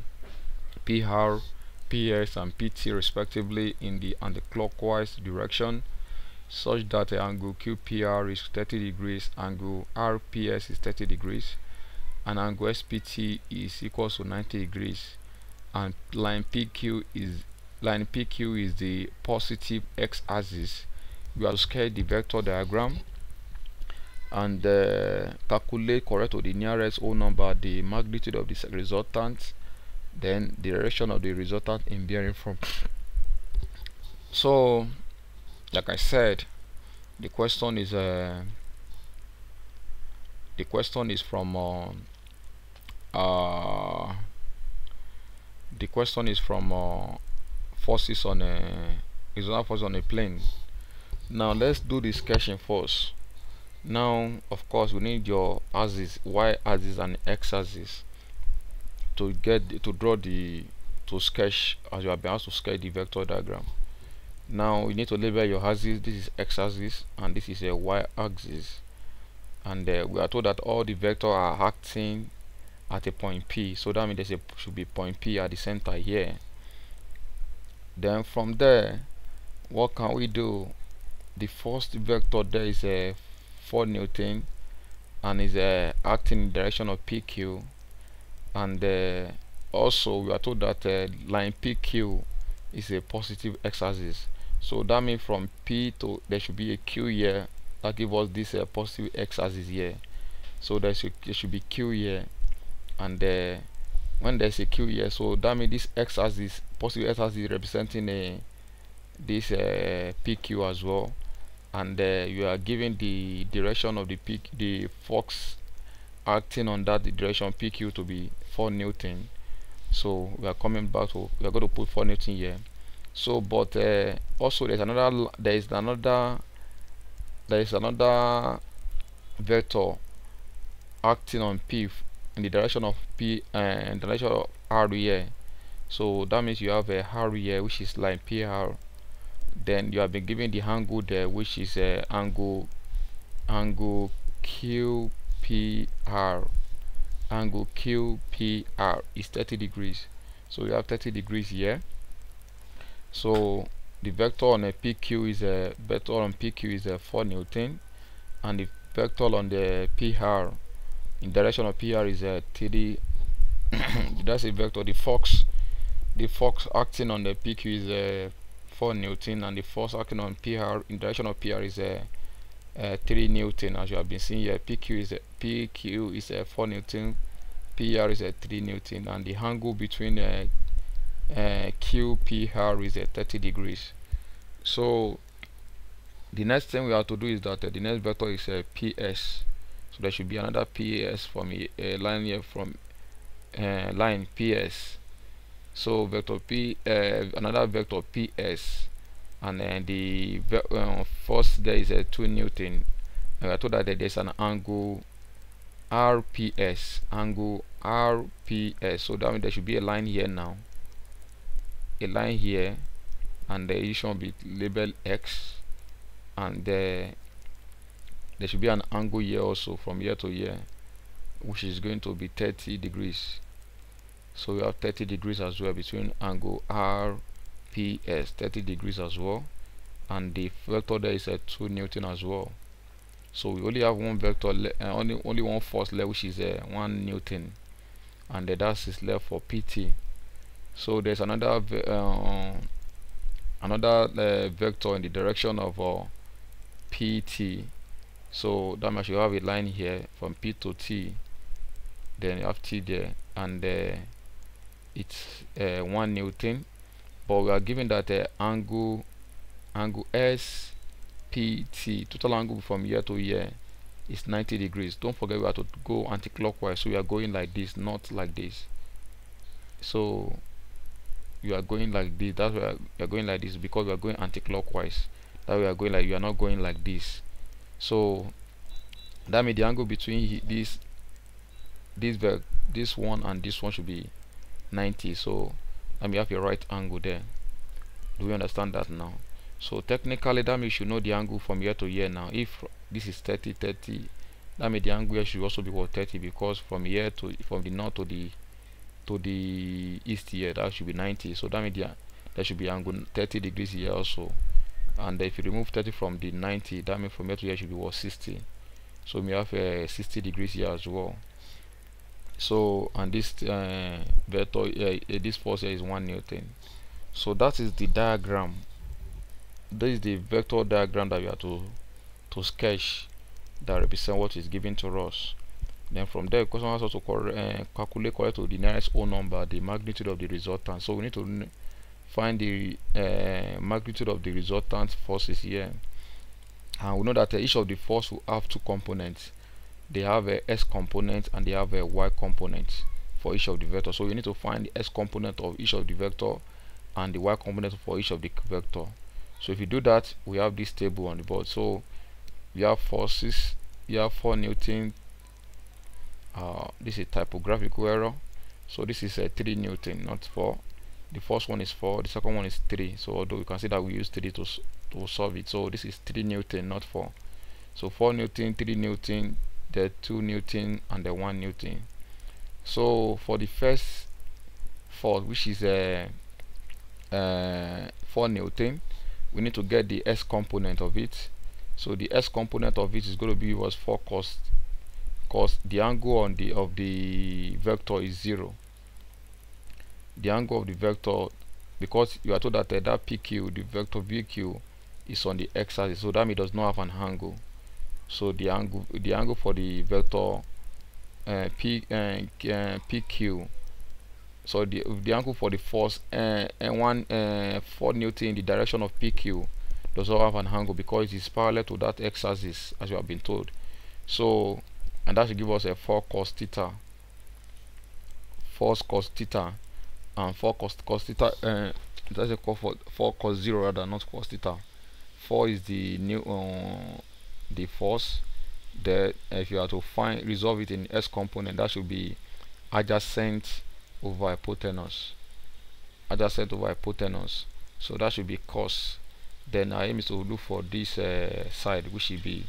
PR, PS and PT respectively in the anti-clockwise direction such that the angle QPR is 30 degrees, angle RPS is 30 degrees, and angle SPT is equal to 90 degrees, and line PQ is line PQ is the positive x-axis. We have scale the vector diagram and uh, calculate correct to the nearest whole number the magnitude of the resultant then the direction of the resultant in bearing from so like I said the question is uh, the question is from uh, uh, the question is from uh, forces on a not forces on a plane. Now let's do the sketching first. Now of course we need your axis y axis and x axis to get to draw the to sketch as you are been asked to sketch the vector diagram. Now you need to label your axis. This is x axis and this is a y axis. And uh, we are told that all the vectors are acting at a point p. So that means there should be point p at the center here. Then from there what can we do? The first vector there is a 4 newton and is uh, acting in direction of pq and uh, also we are told that uh, line pq is a positive x-axis. So that means from p to there should be a q here that gives us this uh, positive x-axis here. So there should, there should be q here and uh, when there's a q here so that means this x-axis positive x-axis representing a this uh, pq as well. And uh, you are given the direction of the peak the force acting on that direction pq to be 4 newton so we are coming back to we are going to put 4 newton here. So but uh, also there's another there is another there is another vector acting on p in the direction of p and uh, the direction of r here. So that means you have a r here which is line pr then you have been given the angle there which is uh, angle angle qpr angle qpr is 30 degrees. So you have 30 degrees here. So the vector on a pq is a vector on pq is a 4 newton. And the vector on the pr in direction of pr is a 30 that's a vector. The force the force acting on the pq is a 4 newton and the force acting on pr in direction of pr is a, a 3 newton as you have been seeing here pq is a pq is a 4 newton pr is a 3 newton and the angle between uh, uh, QPR is at 30 degrees. So the next thing we have to do is that uh, the next vector is a uh, PS so there should be another PS from a, a line here from uh, line PS so vector P uh, another vector PS and then the uh, first there is a 2 Newton and I told that there's an angle RPS angle RPS so that means there should be a line here now. A line here and the issue will be labeled X. And the, there should be an angle here also from here to here which is going to be 30 degrees. So we have 30 degrees as well between angle RPS 30 degrees as well. And the vector there is a 2 Newton as well. So we only have one vector uh, only only one force left which is a uh, 1 Newton. And uh, that is is left for PT so there's another uh, another uh, vector in the direction of uh, PT so that means you have a line here from P to T then you have T there and uh, it's uh, 1 Newton. But we are given that uh, angle angle SPT total angle from here to here is 90 degrees. Don't forget we have to go anti-clockwise. So we are going like this not like this. So you are going like this. That's why you are going like this because we are going anti-clockwise. That we are going like you are not going like this so that means the angle between this this this one and this one should be 90 so let me have your right angle there. Do we understand that now? So technically that means you should know the angle from here to here now. If this is 30 30 that means the angle here should also be what 30 because from here to from the north to the to the east here that should be 90 so that means there that should be angle 30 degrees here also and if you remove 30 from the 90 that means from here to here should be what 60 so we have uh, 60 degrees here as well. So and this uh, vector uh, this force here is 1 newton. So that is the diagram. This is the vector diagram that we have to to sketch that represent what is given to us. Then from there question also to uh, calculate correct to the nearest whole number the magnitude of the resultant. So we need to find the uh, magnitude of the resultant forces here. And we know that uh, each of the force will have two components. They have a s component and they have a y component for each of the vector. So you need to find the s component of each of the vector and the y component for each of the vector. So if you do that we have this table on the board. So we have forces you have 4 newton uh, this is typographical error. So this is a 3 newton not 4 the first one is 4 the second one is 3 so although you can see that we use 3 to, to solve it. So this is 3 newton not 4 so 4 newton 3 newton the 2 newton and the 1 newton so for the first force which is a uh, uh, 4 newton we need to get the x component of it. So the x component of it is going to be was 4 cos cos the angle on the of the vector is 0 the angle of the vector because you are told that uh, that pq the vector vq is on the x-axis so that means it does not have an angle. So the angle the angle for the vector uh, p uh, uh, pq so the the angle for the force uh, and one uh, 4 newton in the direction of pq does not have an angle because it is parallel to that x-axis as you have been told. So and that should give us a 4 cos theta 4 cos theta and 4 cos, cos theta uh, that's a call for 4 cos 0 rather not cos theta 4 is the new uh, the force. That if you are to find resolve it in x component that should be adjacent over hypotenuse. Adjacent over hypotenuse. So that should be cos. Then our aim is to look for this uh, side which should be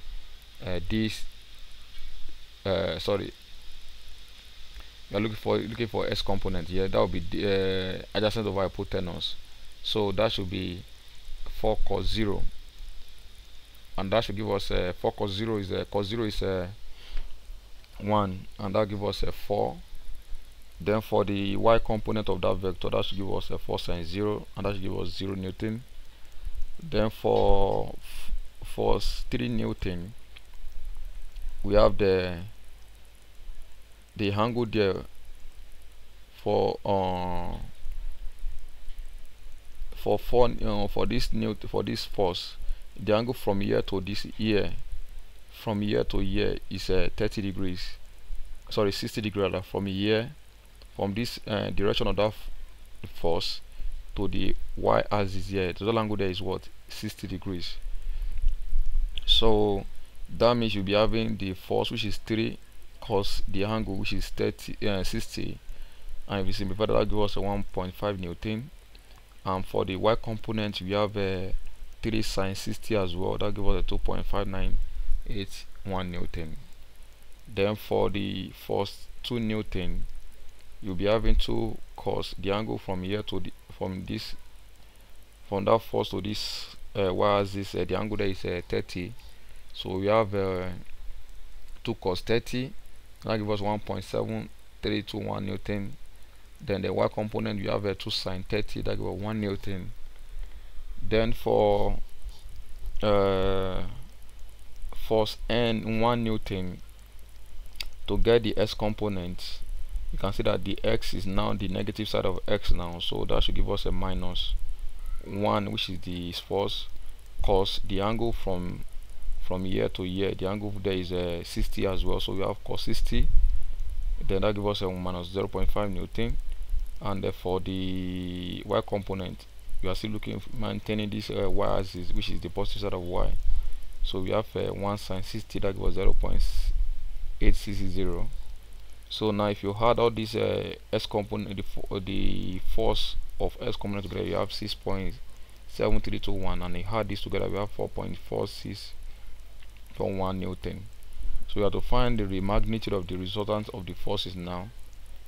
uh, this uh, sorry you're looking for looking for x component here that will be the, uh, adjacent over hypotenuse so that should be 4 cos 0 and that should give us uh, 4 cos 0 is uh, cos 0 is uh, 1 and that give us a uh, 4 then for the y component of that vector that should give us a uh, 4 sine 0 and that should give us 0 newton. Then for force 3 newton we have the the angle there for uh, for four uh, for this new for this force. The angle from here to this here from here to here is uh, 30 degrees. Sorry 60 degrees from here from this uh, direction of that force to the y axis here. The total angle there is what? 60 degrees. So that means you'll be having the force which is 3 cos the angle which is 30 uh, 60 and if you simplify that, gives us a 1.5 newton. And for the y component we have a 3 sine 60 as well. That gives us a 2.5981 newton. Then for the first 2 newton you'll be having 2 cos the angle from here to the from this from that force to this uh, y axis uh, the angle there is uh, 30 so we have uh, 2 cos 30 that gives us 1.7321 newton then the y component you have a 2 sine 30 that gives us 1 newton then for uh, force n 1 newton to get the x component you can see that the x is now the negative side of x now. So that should give us a minus 1 which is the force cos the angle from from year to year the angle there is a uh, 60 as well. So we have cos 60 then that gives us a minus 0.5 newton. And uh, for the y component we are still looking maintaining this uh, y axis which is the positive side of y so we have uh, 1 sine 60 that gives 0.860 so now if you add all these uh, x component the, uh, the force of x component together you have 6.7321 and you add this together we have 4.46 1 newton so we have to find the magnitude of the resultant of the forces now.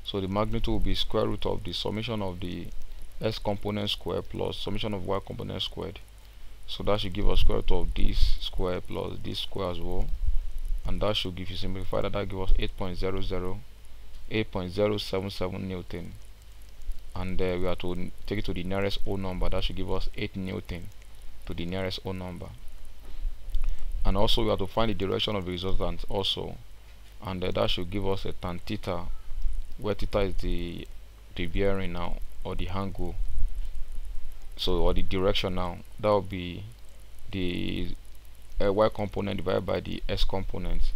So the magnitude will be square root of the summation of the x component square plus summation of y component squared. So that should give us square root of this square plus this square as well. And that should give you simplify that that give us 8.00 8.077 newton and uh, we have to take it to the nearest whole number. That should give us 8 newton to the nearest whole number and also we have to find the direction of the resultant also. And uh, that should give us a tan theta where theta is the the bearing now or the angle. So or the direction now. That will be the uh, y component divided by the x component.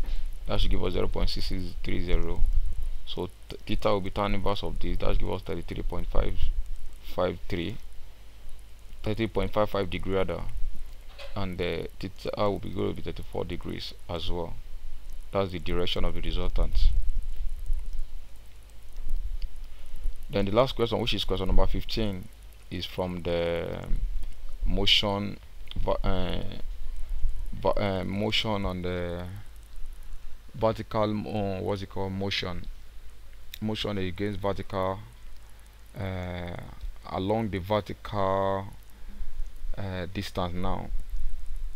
That should give us 0.6630 so theta will be tan inverse of this. That should give us 33.553 30.55 degree rather and the theta will be going to be 34 degrees as well. That's the direction of the resultant. Then the last question which is question number 15 is from the motion uh, uh, motion on the vertical uh, what's it called motion. Motion against vertical uh, along the vertical uh, distance now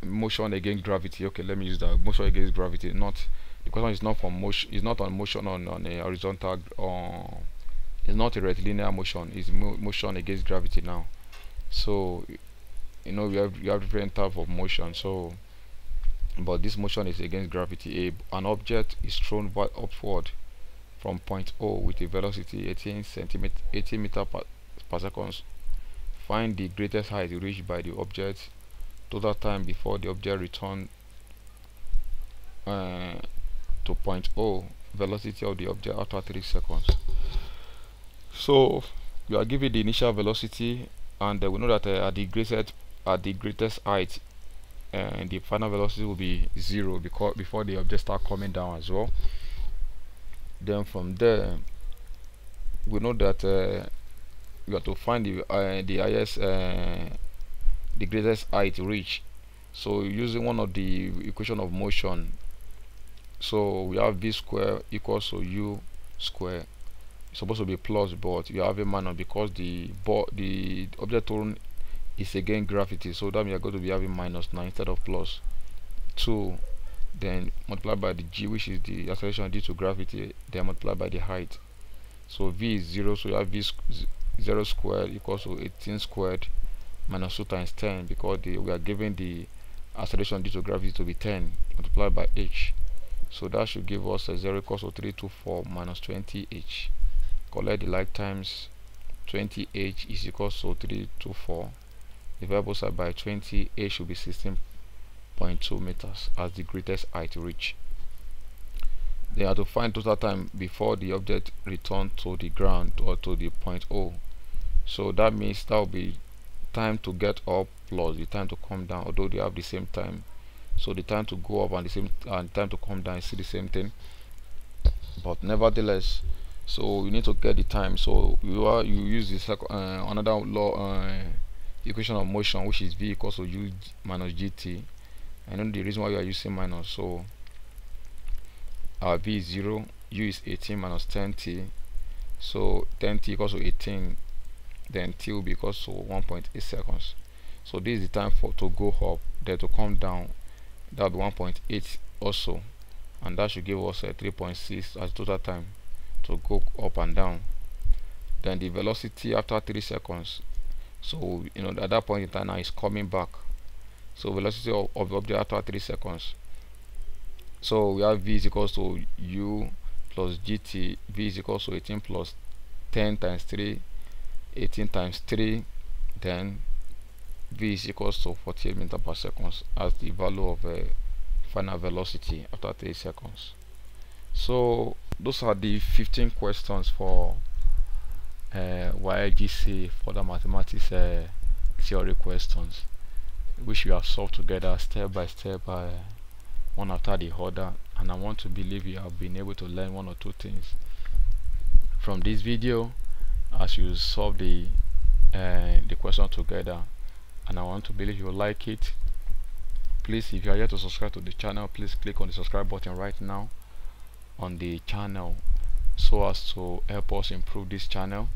motion against gravity. Okay let me use that. Motion against gravity not the question is not from motion is not on motion on, on a horizontal uh, it's not a rectilinear motion it's mo motion against gravity now. So you know we have you have different type of motion so but this motion is against gravity. A, an object is thrown upward from point O with a velocity 18 centimeter 80 meter per, per second find the greatest height reached by the object total time before the object return uh, to point O velocity of the object after 3 seconds. So we are given the initial velocity and uh, we know that uh, at the greatest at the greatest height uh, the final velocity will be zero because before the object start coming down as well. Then from there we know that uh, we have to find the uh, the highest uh, the greatest height reach. So using one of the equation of motion so we have v square equals to u square. It's supposed to be plus but you have a minus because the the object thrown is again gravity. So that means you're going to be having minus 9 instead of plus 2 then multiplied by the g which is the acceleration due to gravity then multiplied by the height. So v is 0 so you have v 0 squared equals to 18 squared minus 2 times 10 because the, we are given the acceleration due to gravity to be 10 multiplied by h. So that should give us a 0 equals to 324 minus 20h collect the like terms 20h is equals to 324 divide both side by 20 h should be 16.2 meters as the greatest height reach. They have to find total time before the object return to the ground or to the point O. So that means that will be time to get up plus the time to come down although they have the same time. So the time to go up and the same and time to come down see the same thing. But nevertheless so you need to get the time. So you are you use the uh, another law uh, equation of motion which is v equals to u minus gt I know the reason why you are using minus. So our v is 0 u is 18 minus 10t so 10t equals to 18 then t will be equals to 1.8 seconds. So this is the time for to go up then to come down. That will be 1.8 also. And that should give us uh, a 3.6 as total time to go up and down. Then the velocity after 3 seconds. So you know at that point in time now it's coming back. So velocity of, of the object after 3 seconds. So we have v is equals to u plus gt v is equals to 18 plus 10 times 3 18 times 3 then v is equals to 48 meter per second as the value of uh, final velocity after 3 seconds. So those are the 15 questions for uh, WAEC GCE for the mathematics uh, theory questions which we have solved together step by step uh, one after the other. And I want to believe you have been able to learn one or two things from this video as you solve the uh, the question together. And I want to believe you like it. Please if you are yet to subscribe to the channel please click on the subscribe button right now on the channel so as to help us improve this channel.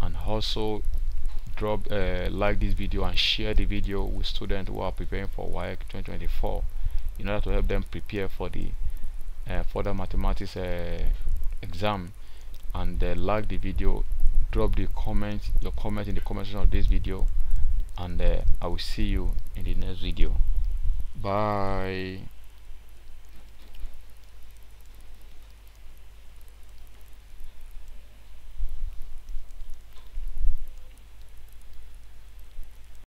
And also drop uh, like this video and share the video with students who are preparing for WAEC 2024 in order to help them prepare for the uh, further mathematics uh, exam. And like the video drop the comment your comment in the comment section of this video and uh, I will see you in the next video. Bye